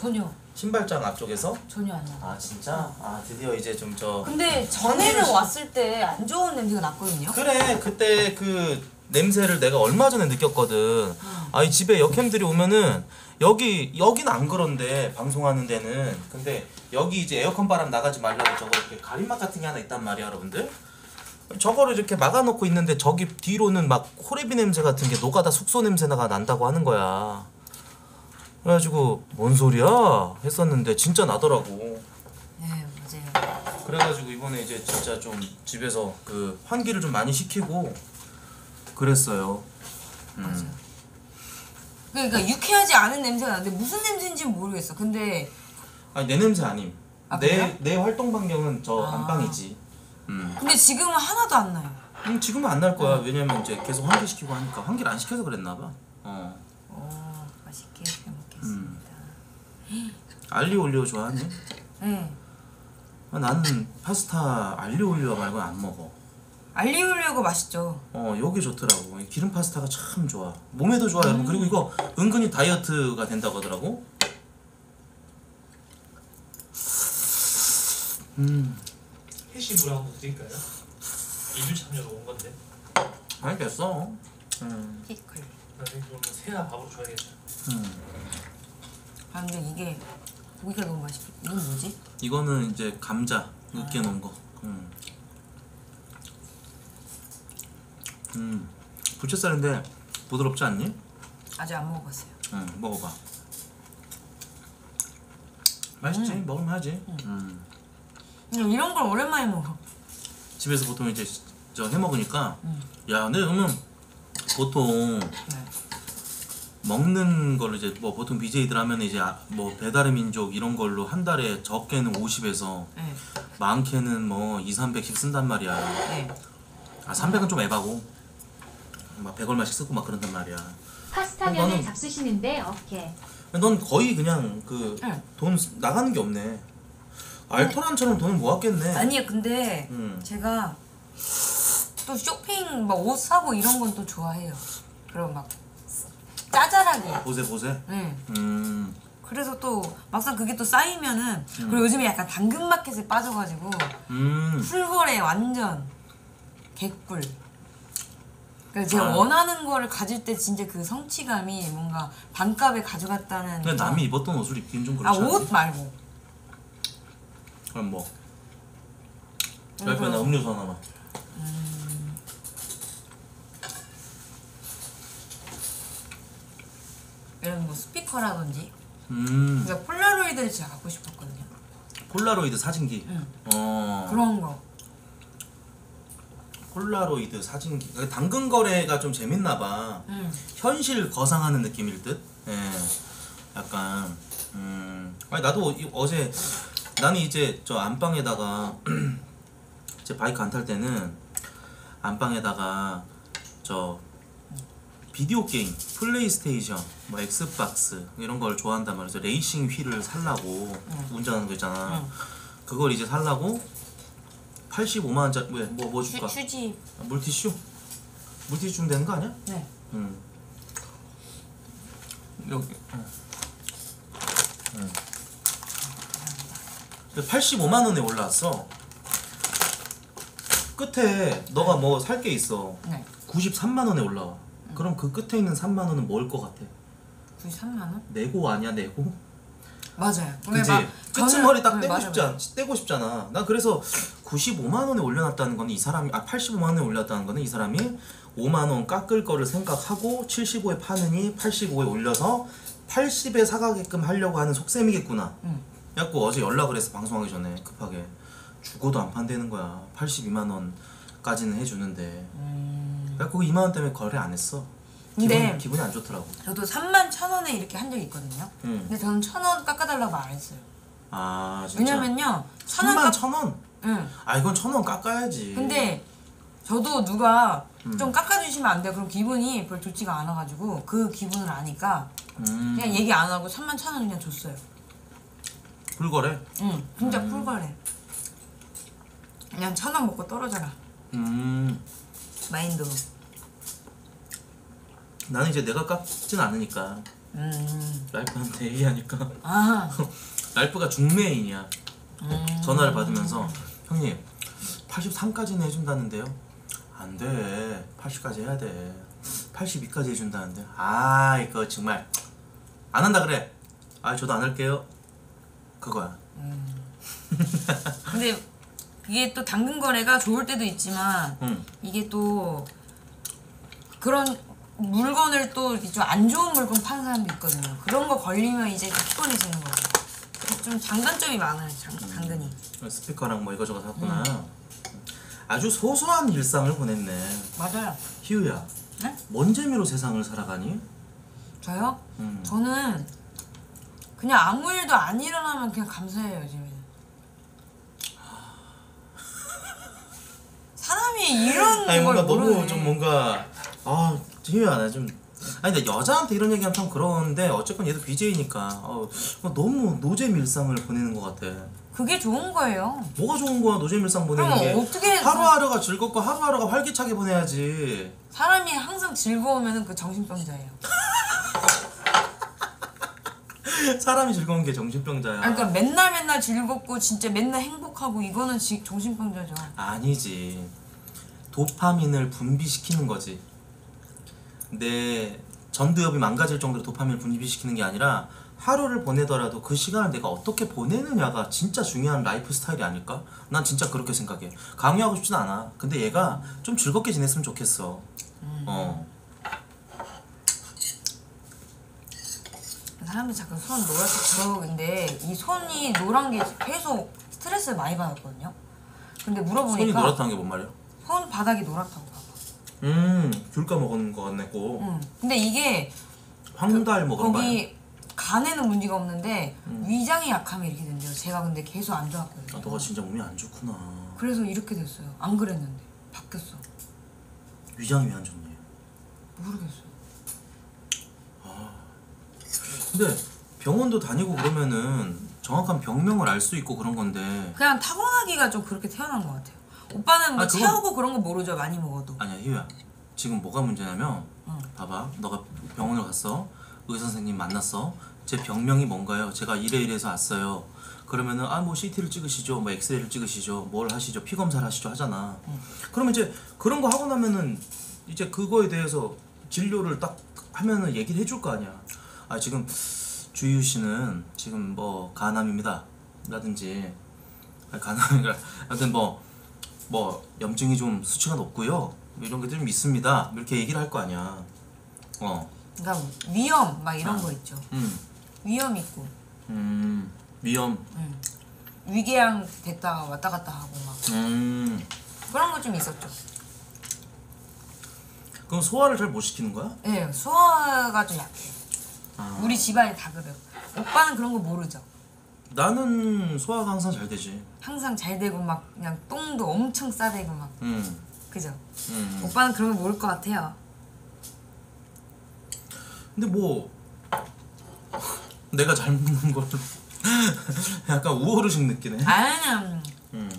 전혀 신발장 앞쪽에서? 전혀 안 나. 아 진짜? 아 드디어 이제 좀 저 근데 전에는 왔을 때 안 좋은 냄새가 났거든요. 그래 그때 그 냄새를 내가 얼마 전에 느꼈거든. 아이 집에 여캠들이 오면은 여기 여기는 안 그런데 방송하는 데는 근데 여기 이제 에어컨 바람 나가지 말라고 저거 이렇게 가림막 같은 게 하나 있단 말이야 여러분들. 저거를 이렇게 막아놓고 있는데 저기 뒤로는 막 호레비 냄새 같은 게 노가다 숙소 냄새가 난다고 하는 거야. 그래가지고 뭔 소리야 했었는데 진짜 나더라고. 네 맞아요. 그래가지고 이번에 이제 진짜 좀 집에서 그 환기를 좀 많이 시키고 그랬어요. 음. 맞아. 그러니까 유쾌하지 않은 냄새가 나는데 무슨 냄새인지 는 모르겠어. 근데 아니 내 냄새 아님. 아, 내 그래요? 내 활동 반경은 저 아. 안방이지. 음. 근데 지금은 하나도 안 나요. 음, 지금은 안 날 거야. 왜냐면 이제 계속 환기 시키고 하니까 환기를 안 시켜서 그랬나 봐. 어. 오 맛있게 잘 먹겠습니다. 알리오 올리오 좋아하니? 네. 아, 나는 파스타 알리오 올리오 말고는 안 먹어. 알리올리오가 맛있죠. 어 여기 좋더라고. 이 기름 파스타가 참 좋아. 몸에도 좋아 여러분. 그리고 이거 은근히 다이어트가 된다고 하더라고. 음. 해시 물에 한번 드릴까요? 2주 참여로 온 건데. 알겠어. 음. 피클. 나중에 그러면 새야 밥으로 줘야겠다. 음. 아 근데 이게 고기가 너무 맛있어. 이건 뭐지? 이거는 이제 감자 으깨 놓은 거. 음. 음. 부채살인데 부드럽지 않니? 아직 안 먹어봤어요. 응, 먹어봐. 맛있지? 먹으면 하지. 음. 근데 이런 걸 오랜만에 먹어. 집에서 보통 이제 저 해 먹으니까 음. 야, 근데 그러면 보통 네. 먹는 걸로 이제 뭐 보통 BJ들 하면 이제 아- 뭐 배달의 민족 이런 걸로 한 달에 적게는 50에서 네. 많게는 뭐 2, 300씩 쓴단 말이야. 네. 아, 300은 좀 에바고. 막 100얼마씩 쓰고 막 그런단 말이야. 파스타면을 나는- 잡수시는데 어케. 넌 거의 그냥 그돈 응. 나가는 게 없네. 알토란처럼 돈을 모았겠네. 아니요 근데 음. 제가 또 쇼핑 막 옷 사고 이런 건 또 좋아해요. 그럼 막 짜잘하게. 보세 보세. 네. 음. 그래서 또 막상 그게 또 쌓이면은 그리고 요즘에 약간 당근마켓에 빠져가지고 음. 풀거래 완전 개꿀. 그러니까 제가 아. 원하는 거를 가질 때 진짜 그 성취감이 뭔가 반값에 가져갔다는. 근데 남이 입었던 옷을 입긴 좀 그렇지. 않니? 아옷 말고. 그럼 뭐? 음, 라이프나 그럼. 음료수 하나만. 이런 뭐 스피커라든지. 음. 그러니까 폴라로이드를 제가 갖고 싶었거든요. 폴라로이드 사진기. 응. 어. 그런 거. 폴라로이드 사진기. 그 당근 거래가 좀 재밌나 봐. 응. 현실 거상하는 느낌일 듯. 예. 약간 음. 아니 나도 이- 어제 나는 이제 저 안방에다가 제 바이크 안 탈 때는 안방에다가 저 비디오 게임, 플레이스테이션, 뭐 엑스박스 이런 걸 좋아한단 말이죠. racing wheel을 살라고 운전하는 거 있잖아. 응. 그걸 이제 살라고 85만 원짜리 왜 뭐 뭐 줄까? 휴, 휴지. 아, 물티슈? 물티슈 주면 되는 거 아니야? 네. 응. 여기. 어. 응. 85만 원에 올라왔어. 끝에 너가 뭐 살 게 있어. 네. 93만 원에 올라와. 그럼 그 끝에 있는 3만 원은 뭘 것 같아? 93만 원? 내고 아니야 내고? 맞아요. 그지? 막 끝머리 딱 떼고 네, 싶지 않, 떼고 싶잖아. 난 그래서 95만 원에 올려놨다는 거는 이 사람이 아 85만 원에 올렸다는 거는 이 사람이 5만 원 깎을 거를 생각하고 75에 파느니 85에 올려서 80에 사가게끔 하려고 하는 속셈이겠구나. 응. 그래갖고 어제 연락을 해서 방송하기 전에 급하게 죽어도 안 판다는 거야. 82만 원까지는 해주는데. 음. 그래갖고 2만 원 때문에 거래 안 했어. 기분, 근데- 기분이 안 좋더라고. 저도 3만 천 원에 이렇게 한 적이 있거든요. 응. 근데 저는 천 원 깎아달라고 안 했어요. 아 진짜. 왜냐면요. 천 원 3만 깎... 천 원? 응. 아 이건 천 원 깎아야지. 근데 저도 누가 음. 좀 깎아주시면 안 돼요. 그럼 기분이 별로 좋지가 않아가지고 그 기분을 아니까 음, 그냥 얘기 안 하고 3만 천 원 그냥 줬어요. 불거래. 응. 진짜 풀거래. 그냥 천 원 먹고 떨어져라. 음, 마인드로. 나는 이제 내가 깎진 않으니까 음. 랄프한테 얘기하니까 아. 랄프가 중매인이야. 음. 전화를 받으면서 형님 83까지는 해준다는데요. 안 돼. 80까지 해야 돼. 82까지 해준다는데. 아 이거 정말 안 한다 그래. 아 저도 안 할게요. 그거야. 근데 그게 또 당근 거래가 좋을 때도 있지만 응. 이게 또 그런 물건을 또 좀 안 좋은 물건 파는 사람도 있거든요. 그런 거 걸리면 이제 좀 피곤해지는 거죠. 좀 장단점이 많아요. 장, 당근이. 스피커랑 뭐 이거저거 샀구나. 아주 소소한 일상을 보냈네. 맞아요. 희우야. 네? 뭔 재미로 세상을 살아가니? 저요? 음. 저는 그냥 아무 일도 안 일어나면 그냥 감사해요 요즘에는. 사람이 이런 아니 걸 뭔가 너무. 좀 뭔가 아나좀 아니 근데 여자한테 이런 얘기하면 참 그런데 어쨌건 얘도 BJ니까 어, 너무 노잼 일상을 보내는 것 같아. 그게 좋은 거예요. 뭐가 좋은 거야 노잼 일상 보내는 그럼 게 어떻게 하루하루가 즐겁고 하루하루가 활기차게 보내야지. 사람이 항상 즐거우면은 그 정신병자예요. 사람이 즐거운 게 정신병자야. 아니, 그러니까 맨날 맨날 즐겁고 진짜 맨날 행복하고 이거는 지, 정신병자죠. 아니지. 도파민을 분비시키는 거지. 내 전두엽이 망가질 정도로 도파민을 분비시키는 게 아니라 하루를 보내더라도 그 시간을 내가 어떻게 보내느냐가 진짜 중요한 라이프 스타일이 아닐까? 난 진짜 그렇게 생각해. 강요하고 싶진 않아. 근데 얘가 좀 즐겁게 지냈으면 좋겠어. 어. 사람들이 자꾸 손 노랗게 저 근데 이 손이 노란 게 계속 스트레스를 많이 받았거든요. 근데 손이 물어보니까 노랗다는 게 뭔 말이야? 손 바닥이 노랗다고 봐봐. 음, 귤 까 먹은 거 같네, 고. 응. 근데 이게 황달 먹은 거야. 거기 간에는 문제가 없는데 위장이 약하면 이렇게 된대요. 제가 근데 계속 안 좋았거든요. 아, 너가 진짜 몸이 안 좋구나. 그래서 이렇게 됐어요. 안 그랬는데 바뀌었어. 위장이 왜 안 좋니? 모르겠어요. 근데 병원도 다니고 그러면은 정확한 병명을 알 수 있고 그런 건데 그냥 타고나기가 좀 그렇게 태어난 것 같아요. 오빠는 뭐 아, 그건- 채우고 그런 거 모르죠. 많이 먹어도. 아니야 희우야. 지금 뭐가 문제냐면 응. 봐봐. 너가 병원을 갔어. 의사 선생님 만났어. 제 병명이 뭔가요? 제가 이래 이래서 왔어요. 그러면은 아 뭐 CT를 찍으시죠. 뭐 엑스레이를 찍으시죠. 뭘 하시죠? 피 검사를 하시죠. 하잖아. 그러면 이제 그런 거 하고 나면은 이제 그거에 대해서 진료를 딱 하면은 얘기를 해줄 거 아니야. 아 지금 주희우 씨는 지금 뭐 간암입니다. 라든지. 아니, 간암이라. 하여튼 뭐 뭐 염증이 좀 수치가 높고요 뭐 이런 게 좀 있습니다 이렇게 얘기를 할 거 아니야 어 그러니까 위험 막 이런 아. 거 있죠. 음, 위험 있고 음, 위험 응. 위궤양 됐다가 왔다 갔다 하고 막 음 그런 거 좀 있었죠. 그럼 소화를 잘 못 시키는 거야? 예, 소화가 좀 약해 요. 아. 우리 집안이 다 그래요. 오빠는 그런 거 모르죠. 나는 소화가 항상 잘 되지 항상 잘 되고 막 그냥 똥도 엄청 싸대고 막 음, 그죠. 음. 오빠는 그런 거 모를 것 같아요. 근데 뭐 내가 잘 먹는 걸 약간 우월의식 느끼네 아니야 음.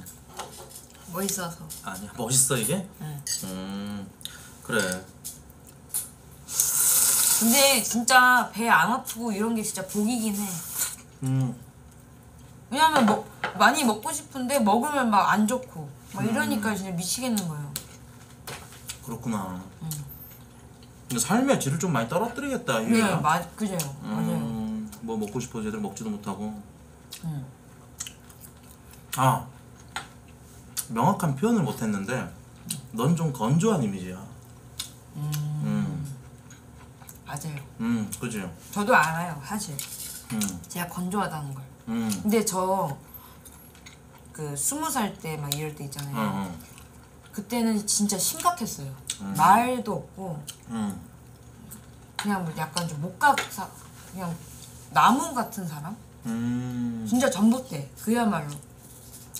멋있어서. 아니야 멋있어 이게? 응. 음 그래 근데 진짜 배 안 아프고 이런 게 진짜 복이긴 해. 음 왜냐면 먹 많이 먹고 싶은데 먹으면 막 안 좋고 막 이러니까 진짜 미치겠는 거예요. 그렇구나 근데 삶의 질을 좀 많이 떨어뜨리겠다 네, 이유야 맞 그죠. 맞아요. 음, 뭐 먹고 싶어서 애들 먹지도 못하고 음. 아 명확한 표현을 못했는데 넌 좀 건조한 이미지야 음, 맞아요. 음 그지 저도 알아요, 사실. 음, 제가 건조하다는 걸. 음, 근데 저 그 스무 살 때 막 이럴 때 있잖아요. 어, 어, 그때는 진짜 심각했어요. 말도 없고 음, 그냥 뭐 약간 좀 목각사 그냥 나무 같은 사람? 음. 진짜 전봇대 그야말로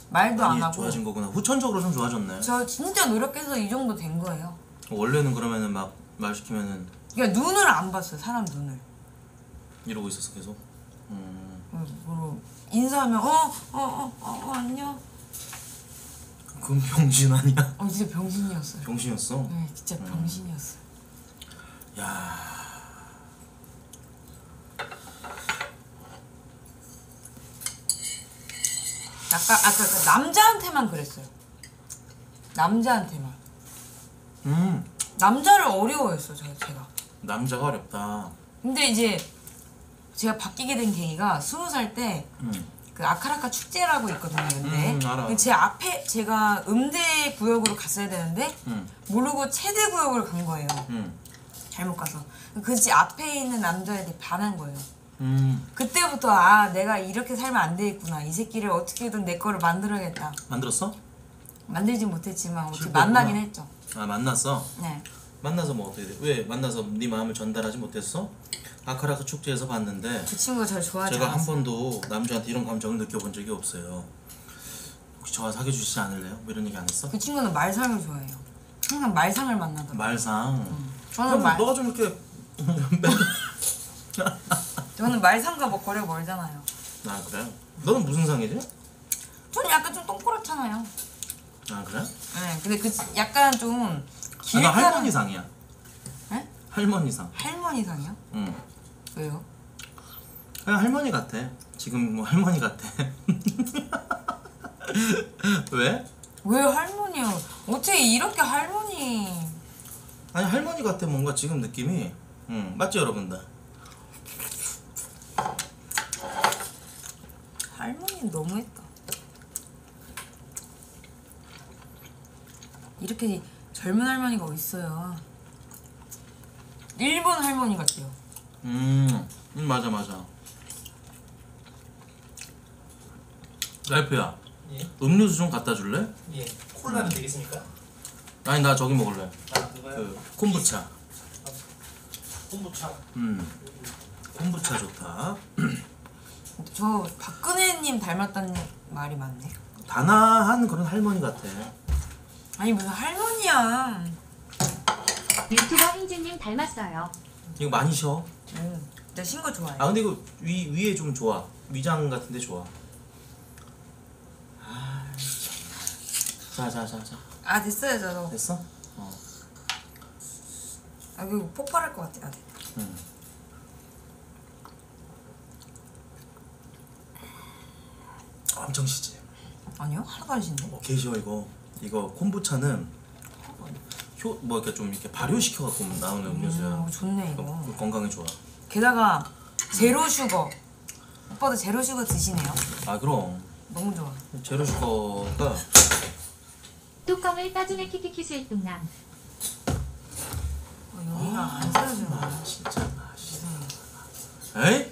말도 안 많이 하고 좋아진 거구나 후천적으로 좀 좋아졌네 저 진짜 노력해서 이 정도 된 거예요. 원래는 그러면은 막 말 시키면은 그러니까 눈을 안 봤어요, 사람 눈을. 이러고 있었어 계속 음, 뭐, 뭐 인사하면 어어어 어, 어, 어, 안녕. 그건 병신 아니야? 어 진짜 병신이었어요. 병신이었어? 네, 진짜 병신이었어요. 야 약간 아까 그 남자한테만 그랬어요. 남자한테만. 음, 남자를 어려워했어, 저 제가. 남자가 어렵다 근데 이제 제가 바뀌게 된 계기가 스무 살 때그 음, 아카라카 축제라고 있거든요, 연대. 음, 알아. 제 앞에 제가 음대 구역으로 갔어야 되는데 음, 모르고 체대 구역으로 간 거예요. 음, 잘못 가서. 그 집 앞에 있는 남자애들이 반한 거예요. 음. 그때부터 아 내가 이렇게 살면 안 되겠구나. 이 새끼를 어떻게든 내 거를 만들어야겠다. 만들었어? 만들진 못했지만 어떻게 실패했구나. 만나긴 했죠. 아 만났어? 네. 만나서 뭐 어떻게 돼? 왜 만나서 네 마음을 전달하지 못했어? 아카라카 축제에서 봤는데 그 친구가 저를 좋아하지 제가 한. 번도 남자한테 이런 감정을 느껴본 적이 없어요. 혹시 저와 사귀어 주시지 않을래요? 뭐 이런 얘기 안 했어? 그 친구는 말상을 좋아해요. 항상 말상을 만나더라고요. 말상. 저는 그럼 말 너가 좀 이렇게 저는 말상과 뭐 거리가 멀잖아요. 아 그래? 너는 무슨 상이지? 저는 약간 좀 똥꼬랗잖아요. 아 그래? 네. 근데 그 약간 좀 아, 길가 나 할머니 상이야. 네? 할머니 상. 할머니 상이요? 응. 왜요? 그냥 할머니 같아. 지금 뭐 할머니 같아. 왜? 왜 할머니요? 어떻게 이렇게 할머니? 아니 할머니 같아 뭔가 지금 느낌이. 응 맞죠 여러분들? 할머니 너무했다. 이렇게 젊은 할머니가 어딨어요? 일본 할머니 같아요. 음, 음 맞아 맞아. 랄프야 예? 음료수 좀 갖다 줄래? 예. 콜라는 되겠습니까? 아니 나 저기 먹을래. 아, 그거요? 그 콤부차. 콤부차. 음, 콤부차 좋다. 저 박근혜님 닮았다는 말이 많네. 단아한 그런 할머니 같아. 아니 무슨 할머니야. 유튜버 행진님 닮았어요. 이거 많이 쉬어. 음, 나 신거 좋아해. 아 근데 이거 위 위에 좀 좋아. 위장 같은데 좋아. 아, 자 자 자 자. 아 됐어요 저도. 됐어? 어. 아 이거 폭발할 것 같아. 아, 네. 응. 엄청 시지. 아니요 하나도 안 신데. 어, 개시어 이거. 이거 콤부차는 효 뭐 이렇게 좀 이렇게 발효시켜 갖고 나오는 음료수야. 음, 좋네 이거. 어, 건강에 좋아. 게다가 zero sugar. 오빠도 zero sugar 드시네요. 아 그럼 너무 좋아. zero sugar가 뚜껑을 따주네 키키키 슬뚱남. 어, 여기가 안 써주나. 아 진짜 맛있어. 에이?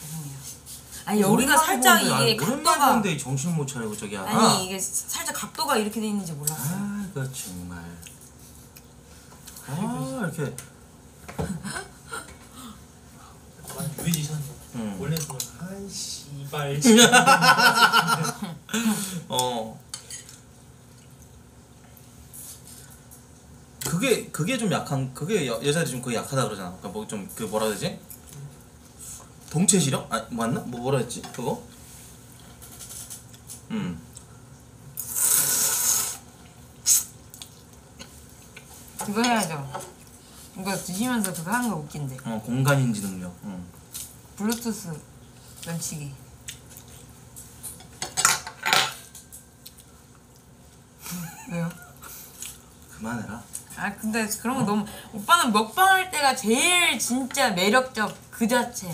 죄송해요. 아니 여기가 살짝 이게 각도가 오랜만인데 정신 못 차리고 저기 하나. 아니 이게 살짝 각도가 이렇게 돼 있는지 몰랐어요. 아, 이거 정말. 아, 이렇게. 막 유해지선 음. 원래 그 아이 씨 발 어. 그게 그게 좀 약한 그게 여, 여자들이 좀 그게 약하다 그러잖아. 그러니까 뭐 좀 그 뭐라 해야 되지? 동체 시력? 아 맞나? 뭐 뭐라 했지? 그거? 음. 그거 해야죠. 이거 드시면서 그거 하는 거 웃긴데. 어 공간 인지 능력. 음. 블루투스 면치기. 왜요? 그만해라. 아 근데 그런 거 너무 오빠는 먹방 할 때가 제일 진짜 매력적 그 자체.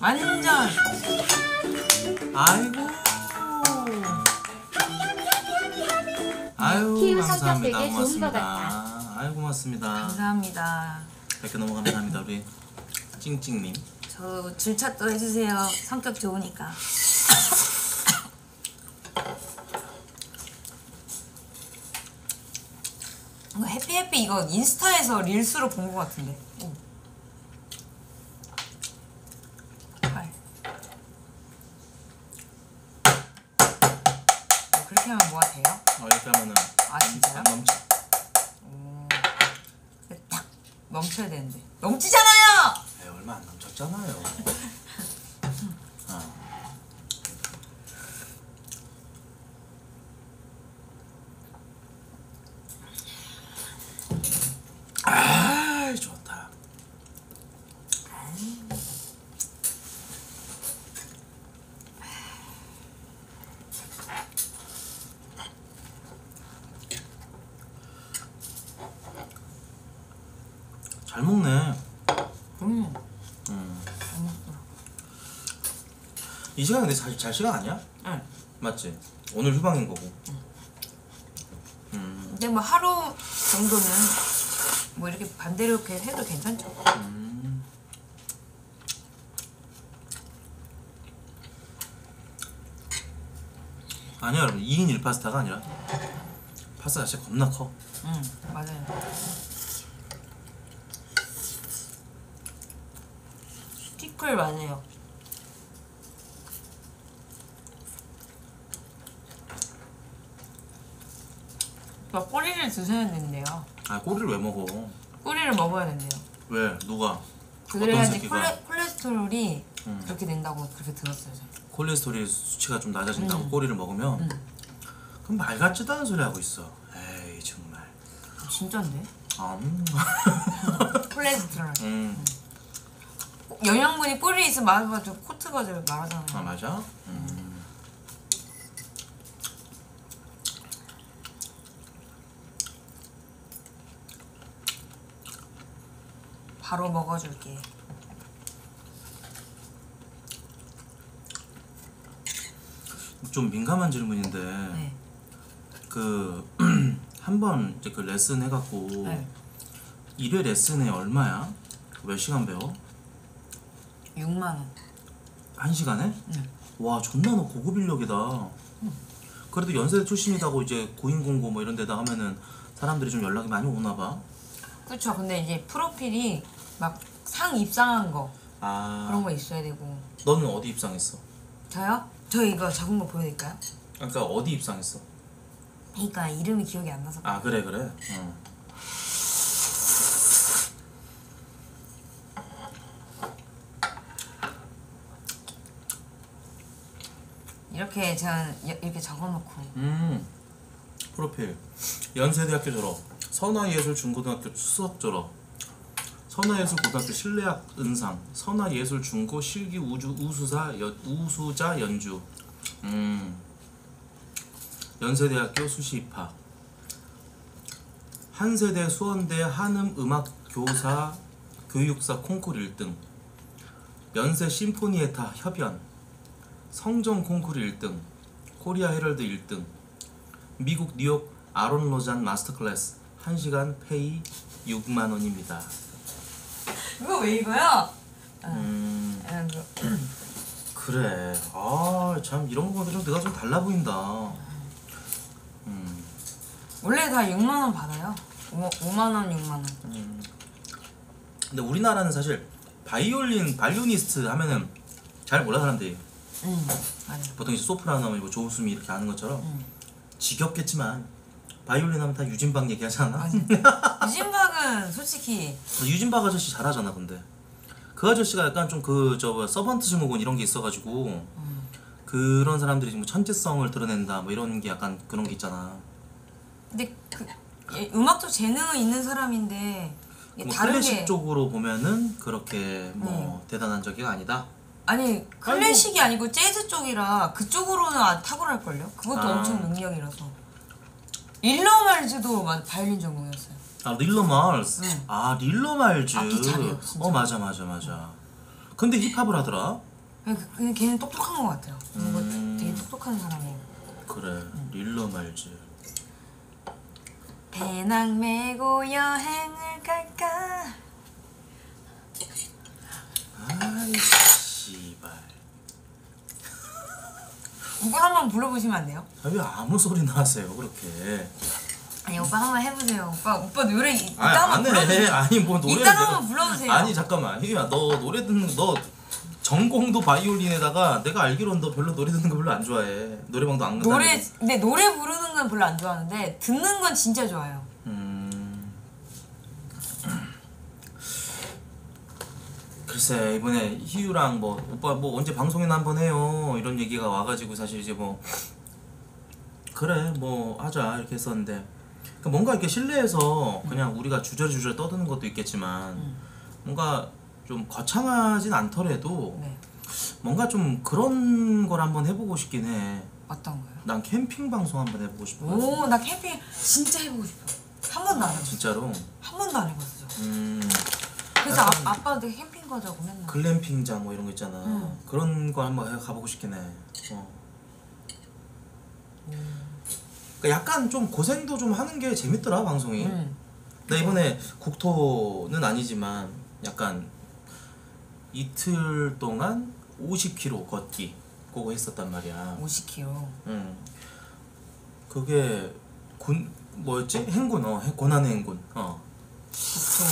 완전 아이고. 아유 키우 감사합니다. 성격 되게 좋은 것 고맙습니다. 아유 고맙습니다. 감사합니다. 이렇게 너무 감사합니다 우리 찡찡님. 저 줄차도 해주세요. 성격 좋으니까. 해피해피 이거 인스타에서 릴스로 본 것 같은데. 오. 넘치잖아요! 에이, 얼마 안 넘쳤잖아요. 어. 아 좋다. 잘 먹네. 음. 음. 잘 먹더라. 이 시간 근데 잘, 잘 시간 아니야? 응. 맞지? 오늘 휴방인 거고. 음. 근데 뭐 하루 정도는 뭐 이렇게 반대로 이렇게 해도 괜찮죠. 음. 아니야 여러분 2인 1 파스타가 아니라 파스타 자체 겁나 커. 응, 맞아요. 스티클 맞아요. 저 꼬리를 드셔야 된대요. 아 꼬리를 왜 먹어? 꼬리를 먹어야 된대요. 왜? 누가? 그래야지? 콜레, 콜레스테롤이 음. 그렇게 된다고 그렇게 들었어요. 제가. 콜레스테롤 수치가 좀 낮아진다고 음. 꼬리를 먹으면 음. 그럼 말 같지도 않은 소리 하고 있어. 에이 정말. 진짠데? 아, 음. 콜레스테롤. 음. 영양분이 꼬리에 있으면 말아가지고 코트가 잘 말하잖아요. 아 맞아? 음. 바로 먹어줄게. 좀 민감한 질문인데 네. 그 한번 이제 그 레슨 해갖고 네. 1회 레슨에 얼마야? 몇 시간 배워? 6만 원. 한 시간에? 네. 와 존나 너 고급 인력이다. 그래도 연세대 출신이다고 이제 고인 공고 뭐 이런 데다 하면은 사람들이 좀 연락이 많이 오나 봐. 그렇죠. 근데 이제 프로필이 막 상 입상한 거 아 그런 거 있어야 되고 너는 어디 입상했어? 저요? 저 이거 적은 거 보여드릴까요? 그러니까 어디 입상했어? 그러니까 이름이 기억이 안 나서 아 그래 그래 응. 이렇게 전 이렇게 적어놓고 음 프로필 연세대학교 졸업 선화예술중고등학교 수석 졸업 선화예술 고등학교 실내악 은상 선화예술중고 실기 우주 우수사 연, 우수자 연주. 음. 연세대학교 수시 입학. 한세대 수원대 한음 음악 교사 교육사 콩쿠르 1등. 연세 심포니에타 협연. 성정 콩쿠르 1등. 코리아 헤럴드 1등. 미국 뉴욕 아론 로잔 마스터 클래스 1시간 페이 6만 원입니다. 이거 왜 이거야? 음 아, 그- 그래 아 참 이런 거 보면 내가 좀 달라 보인다. 음, 원래 다 6만 원 받아요 5, 5만 원 6만 원 음. 근데 우리나라는 사실 바이올린 바이올리니스트 하면은 잘 몰라 사람들이 응 맞아 보통 이제 소프라노 뭐 조수미 이렇게 하는 것처럼 음. 지겹겠지만 바이올린 하면 다 유진박 얘기하잖아. 맞아 유진박은 솔직히 유진박 아저씨 잘하잖아 근데. 그 아저씨가 약간 좀 그 저 서번트 증후군 이런 게 있어가지고 그런 사람들이 좀 천재성을 드러낸다 뭐 이런 게 약간 그런 게 있잖아. 근데 그 예, 음악적 재능은 있는 사람인데 뭐 클래식 게 쪽으로 보면은 그렇게 뭐 대단한 적이가 아니다. 아니 클래식이 아니고 재즈 쪽이라 그쪽으로는 아, 탁월할걸요? 그것도 아. 엄청 능력이라서 일러 말즈도 막 바이올린 전공이었어요. 아 릴러 말즈 응. 아 릴러 말즈 악기 잘해요, 진짜. 어 맞아 맞아 맞아. 근데 힙합을 하더라? 그냥, 그- 그냥 걔는 똑똑한 것 같아요. 그거 음. 되게 똑똑한 사람이에요. 그래 릴러 말즈 배낭 메고 여행을 갈까? 아이 씨발 오빠 한번 불러보시면 안 돼요? 아, 왜 아무 소리나 하세요 그렇게? 아니 오빠 한번 해보세요. 오빠 오빠 노래 이- 이따 한번 안 해. 불러보세요. 아니 뭐 노래 이따가 한번 불러보세요. 아니 잠깐만. 희유야 너 노래 듣는 너 전공도 바이올린에다가 내가 알기로는 너 별로 노래 듣는 거 별로 안 좋아해. 노래방도 안 노래 다니고. 근데 노래 부르는 건 별로 안 좋아하는데 듣는 건 진짜 좋아요 글쎄 이번에 희유랑 뭐 오빠 뭐 언제 방송이나 한번 해요 이런 얘기가 와가지고 사실 이제 뭐 그래 뭐 하자 이렇게 했었는데 그러니까 뭔가 이렇게 실내에서 그냥 우리가 주저주저 떠드는 것도 있겠지만 음. 뭔가 좀 거창하진 않더라도 네 뭔가 좀 그런 걸 한번 해보고 싶긴 해. 어떤 거요? 난 캠핑 방송 한번 해보고 싶어. 오 나 캠핑 진짜 해보고 싶어 한 번도 안 해봤어 진짜로. 한 번도 안 해봤어 음, 그래서 약간- 아, 아빠한테 캠핑 가자고 맨날 글램핑장 뭐 이런 거 있잖아. 음. 그런 거 한번 해- 가보고 싶긴 해. 어. 그러니까 약간 좀 고생도 좀 하는 게 재밌더라 방송이. 음. 나 이번에 국토는 아니지만 약간 이틀 동안 50km 걷기 그거 했었단 말이야. 50kg 응. 그게 군 뭐였지? 행군 어 행- 고난의 행군 어 그쵸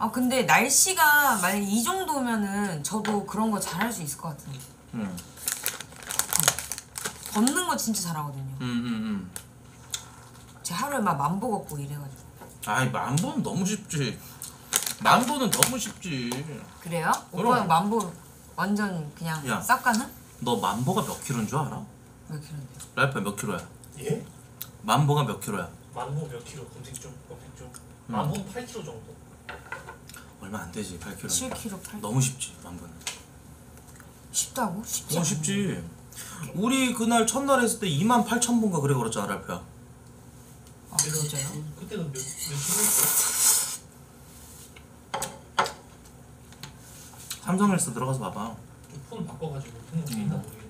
아 근데 날씨가 만약 이 정도면은 저도 그런 거 잘할 수 있을 것 같아요 응. 걷는 거 진짜 잘하거든요 음, 음, 음. 제가 하루에 막 만보 걷고 이래가지고 아이 만보는 너무 쉽지 만보는 너무 쉽지 그래요? 그럼. 오빠는 만보 완전 그냥 야. 싹 가는? 너 만보가 몇 킬로인 줄 알아? 몇 킬로인데? 랄프야 몇 킬로야? 예? 만보가 몇 킬로야? 만보 몇 킬로 검색 좀 검색 좀. 음. 만보 8 킬로 정도. 얼마 안 되지 8킬로 7킬로 8 너무 쉽지 만보는 쉽다고? 쉽지 어 않아 쉽지 우리 그날 첫날 했을 때 2만 8천 본가 그래 걸었잖아 랄프야 아 진짜요? 그때는 몇, 몇? 삼성헬스 들어가서 봐봐 좀폰 바꿔가지고 폰 어떻게 있나 모르겠네.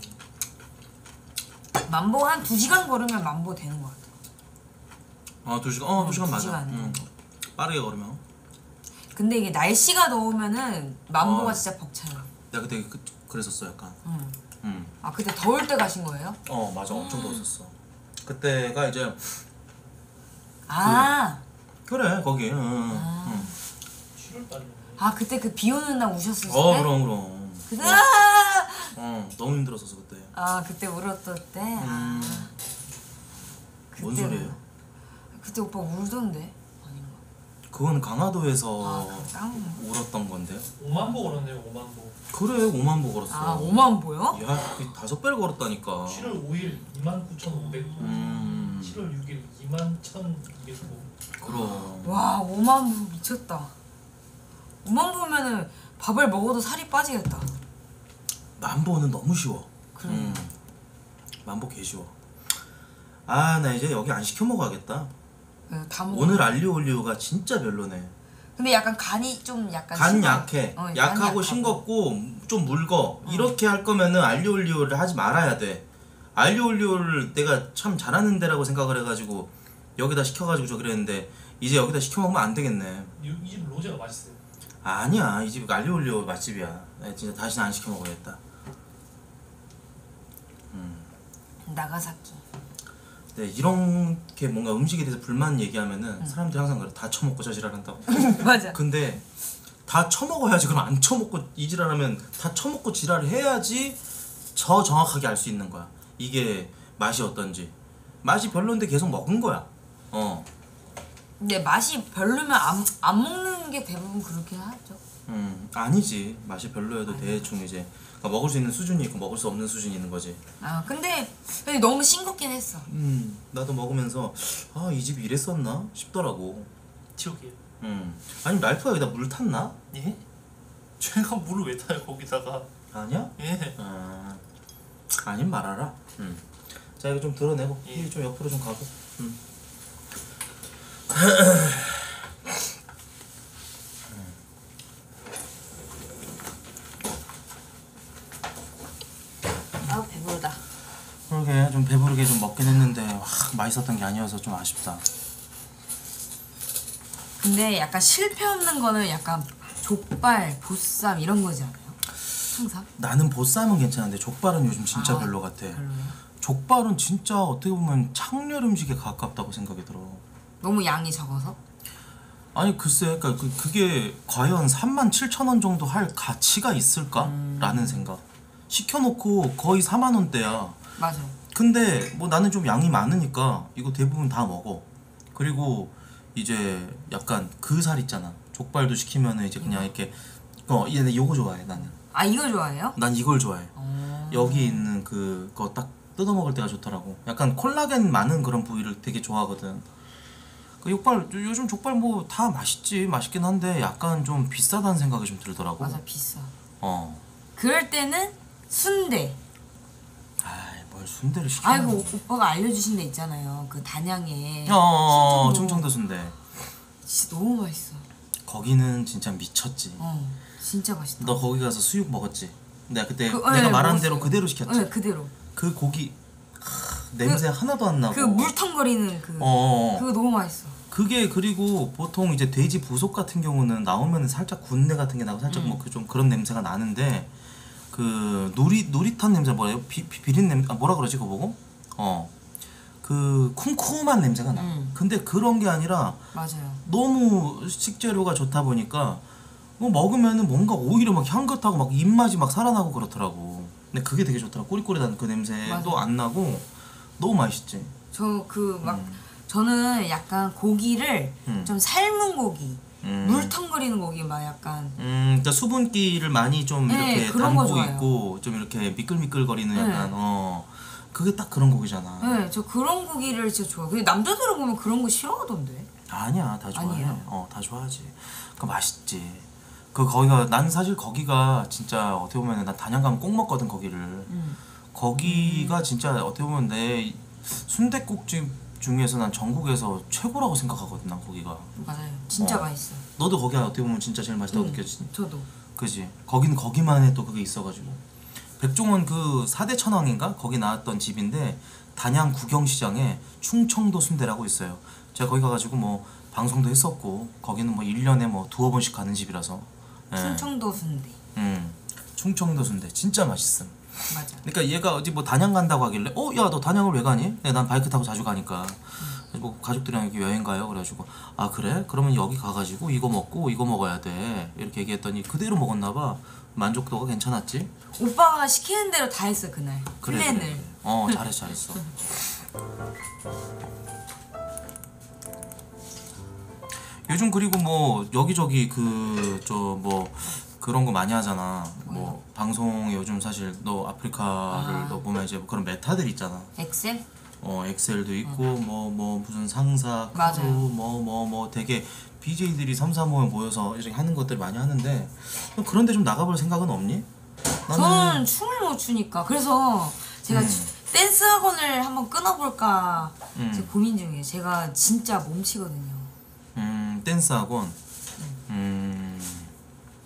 만보 한 2시간 걸으면 만보 되는 것 같아 어 2시간 어 2시간 두 맞아 시간. 응. 빠르게 걸으면 근데 이게 날씨가 더우면은 만보가 어. 진짜 벅차요 내가 그때 그, 그랬었어 약간 응. 응. 아 그때 더울 때 가신 거예요? 어 맞아 엄청 더웠었어 그때가 이제 아, 그래 거기 응, 응, 아. 응. 7월달이네. 아 그때 그 비 오는 날 우셨을 때? 어 그럼 그럼 그때 어, 아! 어 너무 힘들었었어 그때 아 그때 울었던 때? 아, 음, 뭔 그때- 소리예요? 그때 오빠 울던데? 그 그건 강화도에서 아. 울었던 건데요. 5만 보 걸었네요 5만 보 그래 5만 보 걸었어. 아 5만 보여? 야, 그 다섯 배를 걸었다니까. 7월 5일 2만 9,500 보 음, 7월 6일 2만 1,200 보 그럼. 와 5만 보 미쳤다. 5만 보면은 밥을 먹어도 살이 빠지겠다. 만 보는 너무 쉬워. 그래. 음, 만보 개 쉬워. 아, 나 이제 여기 안 시켜 먹어야겠다. 네, 다 먹어. 오늘 알리오 올리오가 진짜 별로네. 근데 약간 간이 좀 약간 간 싱거워. 약해. 어, 간이 약하고 싱겁고 좀 묽어. 이렇게 할 거면은 알리오 올리오를 하지 말아야 돼. 알리오 올리오를 내가 참 잘하는 데라고 생각을 해가지고 여기다 시켜가지고 저 그랬는데 이제 여기다 시켜 먹으면 안 되겠네. 이집 로제가 맛있어요 아니야 이 집 알리오 올리오 맛집이야. 나 진짜 다시는 안 시켜 먹어야겠다. 나가사키. 네, 이렇게 뭔가 음식에 대해서 불만 얘기하면은 사람들이 항상 그래 다 처먹고 저 지랄한다고. 맞아. 근데 다 처먹어야지 그럼 안 처먹고 이 지랄하면 다 처먹고 지랄을 해야지 저 정확하게 알 수 있는 거야. 이게 맛이 어떤지. 맛이 별론데 계속 먹은 거야. 어. 근데 맛이 별로면 안, 안 먹는 게 대부분 그렇게 하죠. 음, 아니지 맛이 별로여도 대충 이제 그러니까 먹을 수 있는 수준이 있고 먹을 수 없는 수준이 있는 거지 아 근데, 근데 너무 싱겁긴 했어. 음 나도 먹으면서 아 이 집이 이랬었나 싶더라고 지옥이에요 음 아니 랄프가 여기다 물 탔나? 예? 제가 물을 왜 타요 거기다가 아니야? 예 아, 아님 말아라. 음. 자 이거 좀 드러내고 예. 힐좀 옆으로 좀 가고. 음. 아 배부르다. 그러게 좀 배부르게 좀 먹긴 했는데 와, 맛있었던 게 아니어서 좀 아쉽다. 근데 약간 실패 없는 거는 약간 족발, 보쌈 이런 거지 않아요? 항상? 나는 보쌈은 괜찮은데 족발은 요즘 진짜 아, 별로 같아. 별로예요? 족발은 진짜 어떻게 보면 창렬 음식에 가깝다고 생각이 들어. 너무 양이 적어서? 아니 글쎄, 그러니까 그, 그게 과연 3만 7천 원 정도 할 가치가 있을까라는 생각. 시켜놓고 거의 4만 원대야. 맞아. 근데 뭐 나는 좀 양이 많으니까 이거 대부분 다 먹어. 그리고 이제 약간 그 살 있잖아. 족발도 시키면은 이제 그냥 이렇게 어 얘네 요거 좋아해 나는. 아 이거 좋아해요? 난 이걸 좋아해. 어... 여기 있는 그거 딱 뜯어 먹을 때가 좋더라고. 약간 콜라겐 많은 그런 부위를 되게 좋아하거든. 그 족발 요- 요즘 족발 뭐 다 맛있지 맛있긴 한데 약간 좀 비싸다는 생각이 좀 들더라고. 맞아 비싸. 어. 그럴 때는 순대. 아이 뭘 순대를 시켜. 아이고 오빠가 알려주신 데 있잖아요. 그 단양에. 어, 어, 어, 충청도. 순대. 진짜 너무 맛있어. 거기는 진짜 미쳤지. 어, 진짜 맛있다. 너 거기 가서 수육 먹었지? 내가 그때 그, 내가 네, 말한 먹었어요. 대로 그대로 시켰지. 네, 그대로. 그 고기 하, 냄새 하나도 안 나고. 그 물컹거리는 그. 어, 어. 그거 너무 맛있어. 그게 그리고 보통 이제 돼지 부속 같은 경우는 나오면 살짝 군내 같은 게 나고 살짝 음. 뭐그좀 그런 냄새가 나는데 그 누리 누릿한 냄새? 비, 비 비 린 냄 아, 뭐라 그러지 그거 보고? 어. 그 쿰쿰한 냄새가 나. 음. 근데 그런 게 아니라 맞아요. 너무 식재료가 좋다 보니까 뭐 먹으면은 뭔가 오히려 막 향긋하고 막 입맛이 막 살아나고 그렇더라고. 근데 그게 되게 좋더라. 꼬리꼬리한 그 냄새도 맞아. 안 나고 너무 맛있지. 저 그막 음. 저는 약간 고기를 음. 좀 삶은 고기, 음. 물컹거리는 고기 막 약간 음, 그러니까 수분기를 많이 좀 네, 이렇게 그런 거 담고 좋아해요. 있고 좀 이렇게 미끌미끌거리는 네. 약간 어 그게 딱 그런 고기잖아. 네, 저 그런 고기를 진짜 좋아. 근데 남자들은 보면 그런 거 싫어하던데. 아니야, 다 좋아해. 아니에요? 어, 다 좋아하지. 그 맛있지. 그 거기가 난 사실 거기가 진짜 어떻게 보면 난 단양 가면 꼭 먹거든 거기를. 음. 거기가 진짜 어떻게 보면 내 순대국집 중에서 난 전국에서 최고라고 생각하거든 난 거기가. 맞아요. 진짜 어. 맛있어. 너도 거기 어떻게 보면 진짜 제일 맛있다고 음. 느껴지지. 저도. 그지. 거기는 거기만의 또 그게 있어가지고. 백종원 그 사대 천왕인가 거기 나왔던 집인데 단양 구경시장에 충청도 순대라고 있어요. 제가 거기 가가지고 뭐 방송도 했었고 거기는 뭐 1년에 뭐 두어 번씩 가는 집이라서. 예. 충청도 순대. 음. 충청도 순대 진짜 맛있음. 맞아. 그러니까 얘가 어디 뭐 단양 간다고 하길래 어 야 너 단양을 왜 가니? 네, 난 바이크 타고 자주 가니까 뭐 가족들이랑 이렇게 여행 가요 그래가지고 아 그래? 그러면 여기 가가지고 이거 먹고 이거 먹어야 돼 이렇게 얘기했더니 그대로 먹었나 봐 만족도가 괜찮았지? 오빠가 시키는 대로 다 했어 그날. 그래 플랜을. 그래, 그래. 어 잘했어 잘했어 요즘 그리고 뭐 여기저기 그 저 뭐 그런 거 많이 하잖아. 뭐 방송에 요즘 사실 너 아프리카를 아. 너 보면 이제 뭐 그런 meta들 있잖아. 엑셀? 어 엑셀도 있고 뭐 뭐 무슨 상사 맞아요. 크루 뭐뭐뭐 되게 BJ들이 삼삼오오 모여서 이렇게 하는 것들 많이 하는데 그런데 좀 나가볼 생각은 없니? 저는 춤을 못 추니까 그래서 제가 음. 추- 댄스 학원을 한번 끊어볼까 음. 지금 고민 중이에요. 제가 진짜 몸치거든요. 음 댄스 학원 음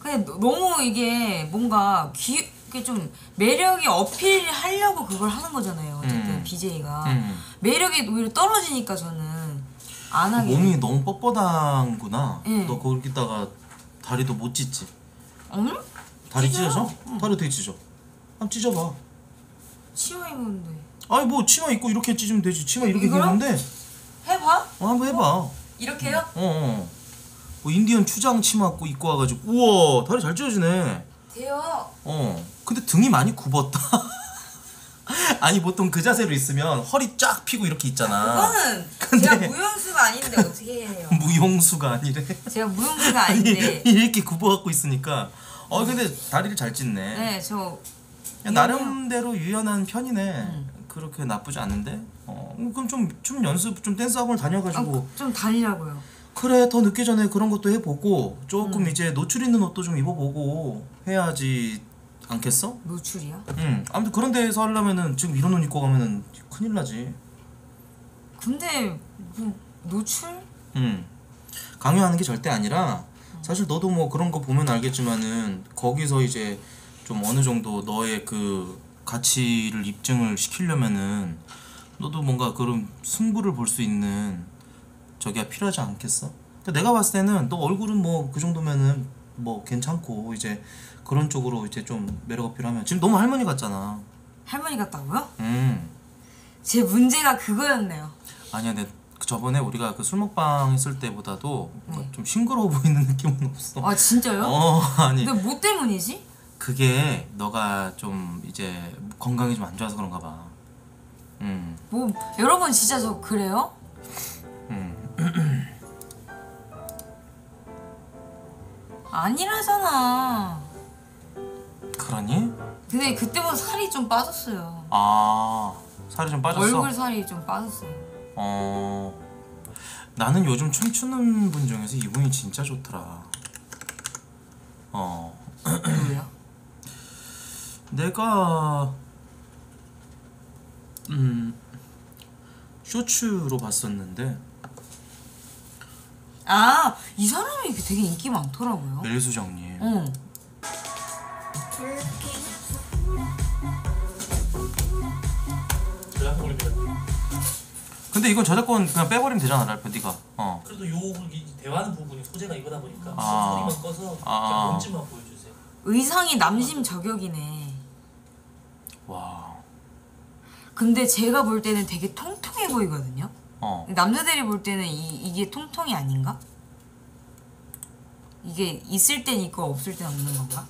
근데 너- 너무 이게 뭔가 귀, 이게 좀 매력이 어필하려고 그걸 하는 거잖아요. 어쨌든 음. BJ가 음. 매력이 오히려 떨어지니까 저는 안 하게. 몸이 너무 뻣뻣한구나. 예. 너 거기다가 다리도 못 찢지. 응? 다리 찢어요. 찢어져? 다리 어떻게 찢어? 한번 찢어봐. 치마 입었는데 아니 뭐 치마 입고 이렇게 찢으면 되지. 치마 이렇게? 기는데. 해봐. 어 한번 해봐. 어 이렇게요? 어. 뭐 인디언 추장 치마 입고 입고 와가지고 우와 다리 잘 찢어지네. 돼요. 어. 근데 등이 많이 굽었다. 아니 보통 그 자세로 있으면 허리 쫙 펴고 이렇게 있잖아. 그거는 제가 무용수가 아닌데 어떻게 해요? 무용수가 아니래. 제가 무용수가 아니 아닌데. 이렇게 굽어갖고 있으니까. 어 근데 다리를 잘 찢네. 네, 저 야, 나름대로 유연한 편이네. 음. 그렇게 나쁘지 않은데. 어 그럼 좀춤 연습 좀 댄스 학원 다녀가지고 어, 좀 다니려고요. 그래 더 늦기 전에 그런 것도 해보고 조금 음. 이제 노출 있는 옷도 좀 입어보고 해야지 않겠어? 노출이야? 응. 아무튼 그런 데서 하려면은 지금 이런 옷 입고 가면은 큰일 나지. 근데 뭐 노출? 응. 강요하는 게 절대 아니라 사실 너도 뭐 그런 거 보면 알겠지만은 거기서 이제 좀 어느 정도 너의 그 가치를 입증을 시키려면은 너도 뭔가 그런 승부를 볼 수 있는 저기가 필요하지 않겠어? 내가 봤을 때는 너 얼굴은 뭐 그 정도면은 뭐 괜찮고 이제 그런 쪽으로 이제 좀 매력 어필하면 지금 너무 할머니 같잖아. 할머니 같다고요? 음. 제 문제가 그거였네요. 아니야, 내 저번에 우리가 그 술 먹방 했을 때보다도 네. 좀 싱그러워 보이는 느낌은 없어. 아 진짜요? 어, 아니 근데 뭐 때문이지? 그게 너가 좀 이제 건강이 좀 안 좋아서 그런가 봐. 음, 뭐 여러분 진짜 저 그래요? 음. 아니라잖아. 그러니? 근데 그때보다 살이 좀 빠졌어요. 아, 살이 좀 빠졌어. 얼굴 살이 좀 빠졌어요. 어, 나는 요즘 춤추는 분 중에서 이분이 진짜 좋더라. 어, 왜요? 내가 음 쇼츠로 봤었는데 아, 이 사람이 되게 인기 많더라고요. 멜수정님. 응. 근데 이건 저작권 그냥 빼버리면 되잖아, 랄프 네가. 어. 그래도 요 이 대화하는 부분이 소재가 이거다 보니까 아. 소리만 꺼서 아. 그냥 뭔지만 보여주세요. 의상이 남심 저격이네. 와. 근데 제가 볼 때는 되게 통통해 보이거든요. 어. 남자들이 볼 때는 이, 이게 통통이 아닌가? 이게 있을 땐 있고 없을 땐 없는 건가?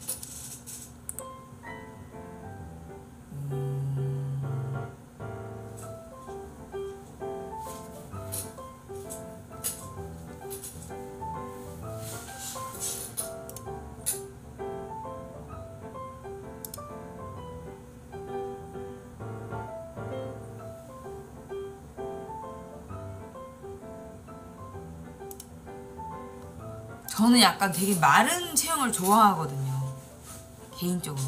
저는 약간 되게 마른 체형을 좋아하거든요. 개인적으로.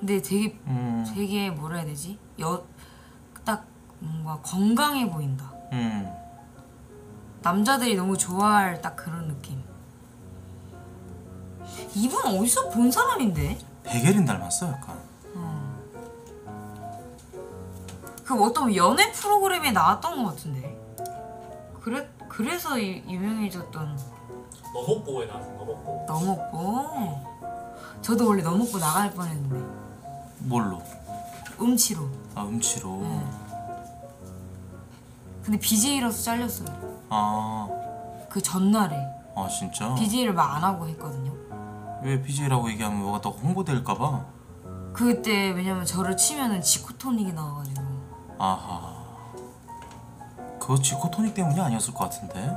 근데 되게 음. 되게 뭐라 해야 되지? 여 딱 뭔가 건강해 보인다. 음. 남자들이 너무 좋아할 딱 그런 느낌. 이분 어디서 본 사람인데? 백예린 닮았어, 약간. 그 어떤 연애 프로그램에 나왔던 것 같은데. 그래 그래서 이- 유명해졌던 너목보에 나와서 너목보. 너먹보. 저도 원래 너먹보 나갈 뻔했는데 뭘로? 음치로. 아, 음치로. 네. 근데 BJ라서 잘렸어요. 아. 그 전날에 아, 진짜? BJ를 막 안 하고 했거든요. 왜 BJ라고 얘기하면 뭐가 더 홍보될까봐? 그때 왜냐면 저를 치면은 지코토닉이 나와가지고 아하. 그거 지코토닉 때문이 아니었을 것 같은데?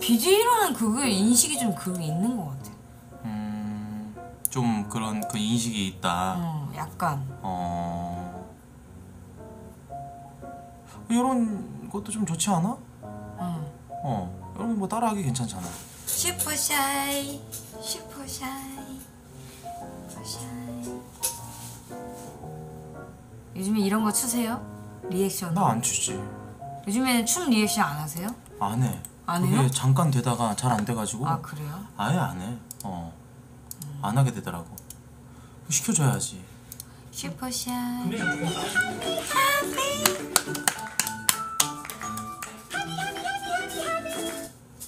BJ라는 그거에 인식이 좀 그게 있는 것 같아. 음, 좀 그런 그 인식이 있다. 어, 약간. 어. 이런 것도 좀 좋지 않아? 어. 어. 이런 거뭐 따라하기 괜찮잖아. 슈퍼샤이, 슈퍼샤이, Super Shy. 요즘에 이런 거 추세요? 리액션. 나 안 추지. 요즘에는 춤 리액션 안 하세요? 안 해. 안 그게 해요? 잠깐 되다가 잘 안 돼가지고 아 그래요? 아예 안 해. 어. 안 하게 되더라고. 시켜줘야지. Super Shy. 분명히 조금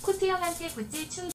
코트 형한테 굿즈 춤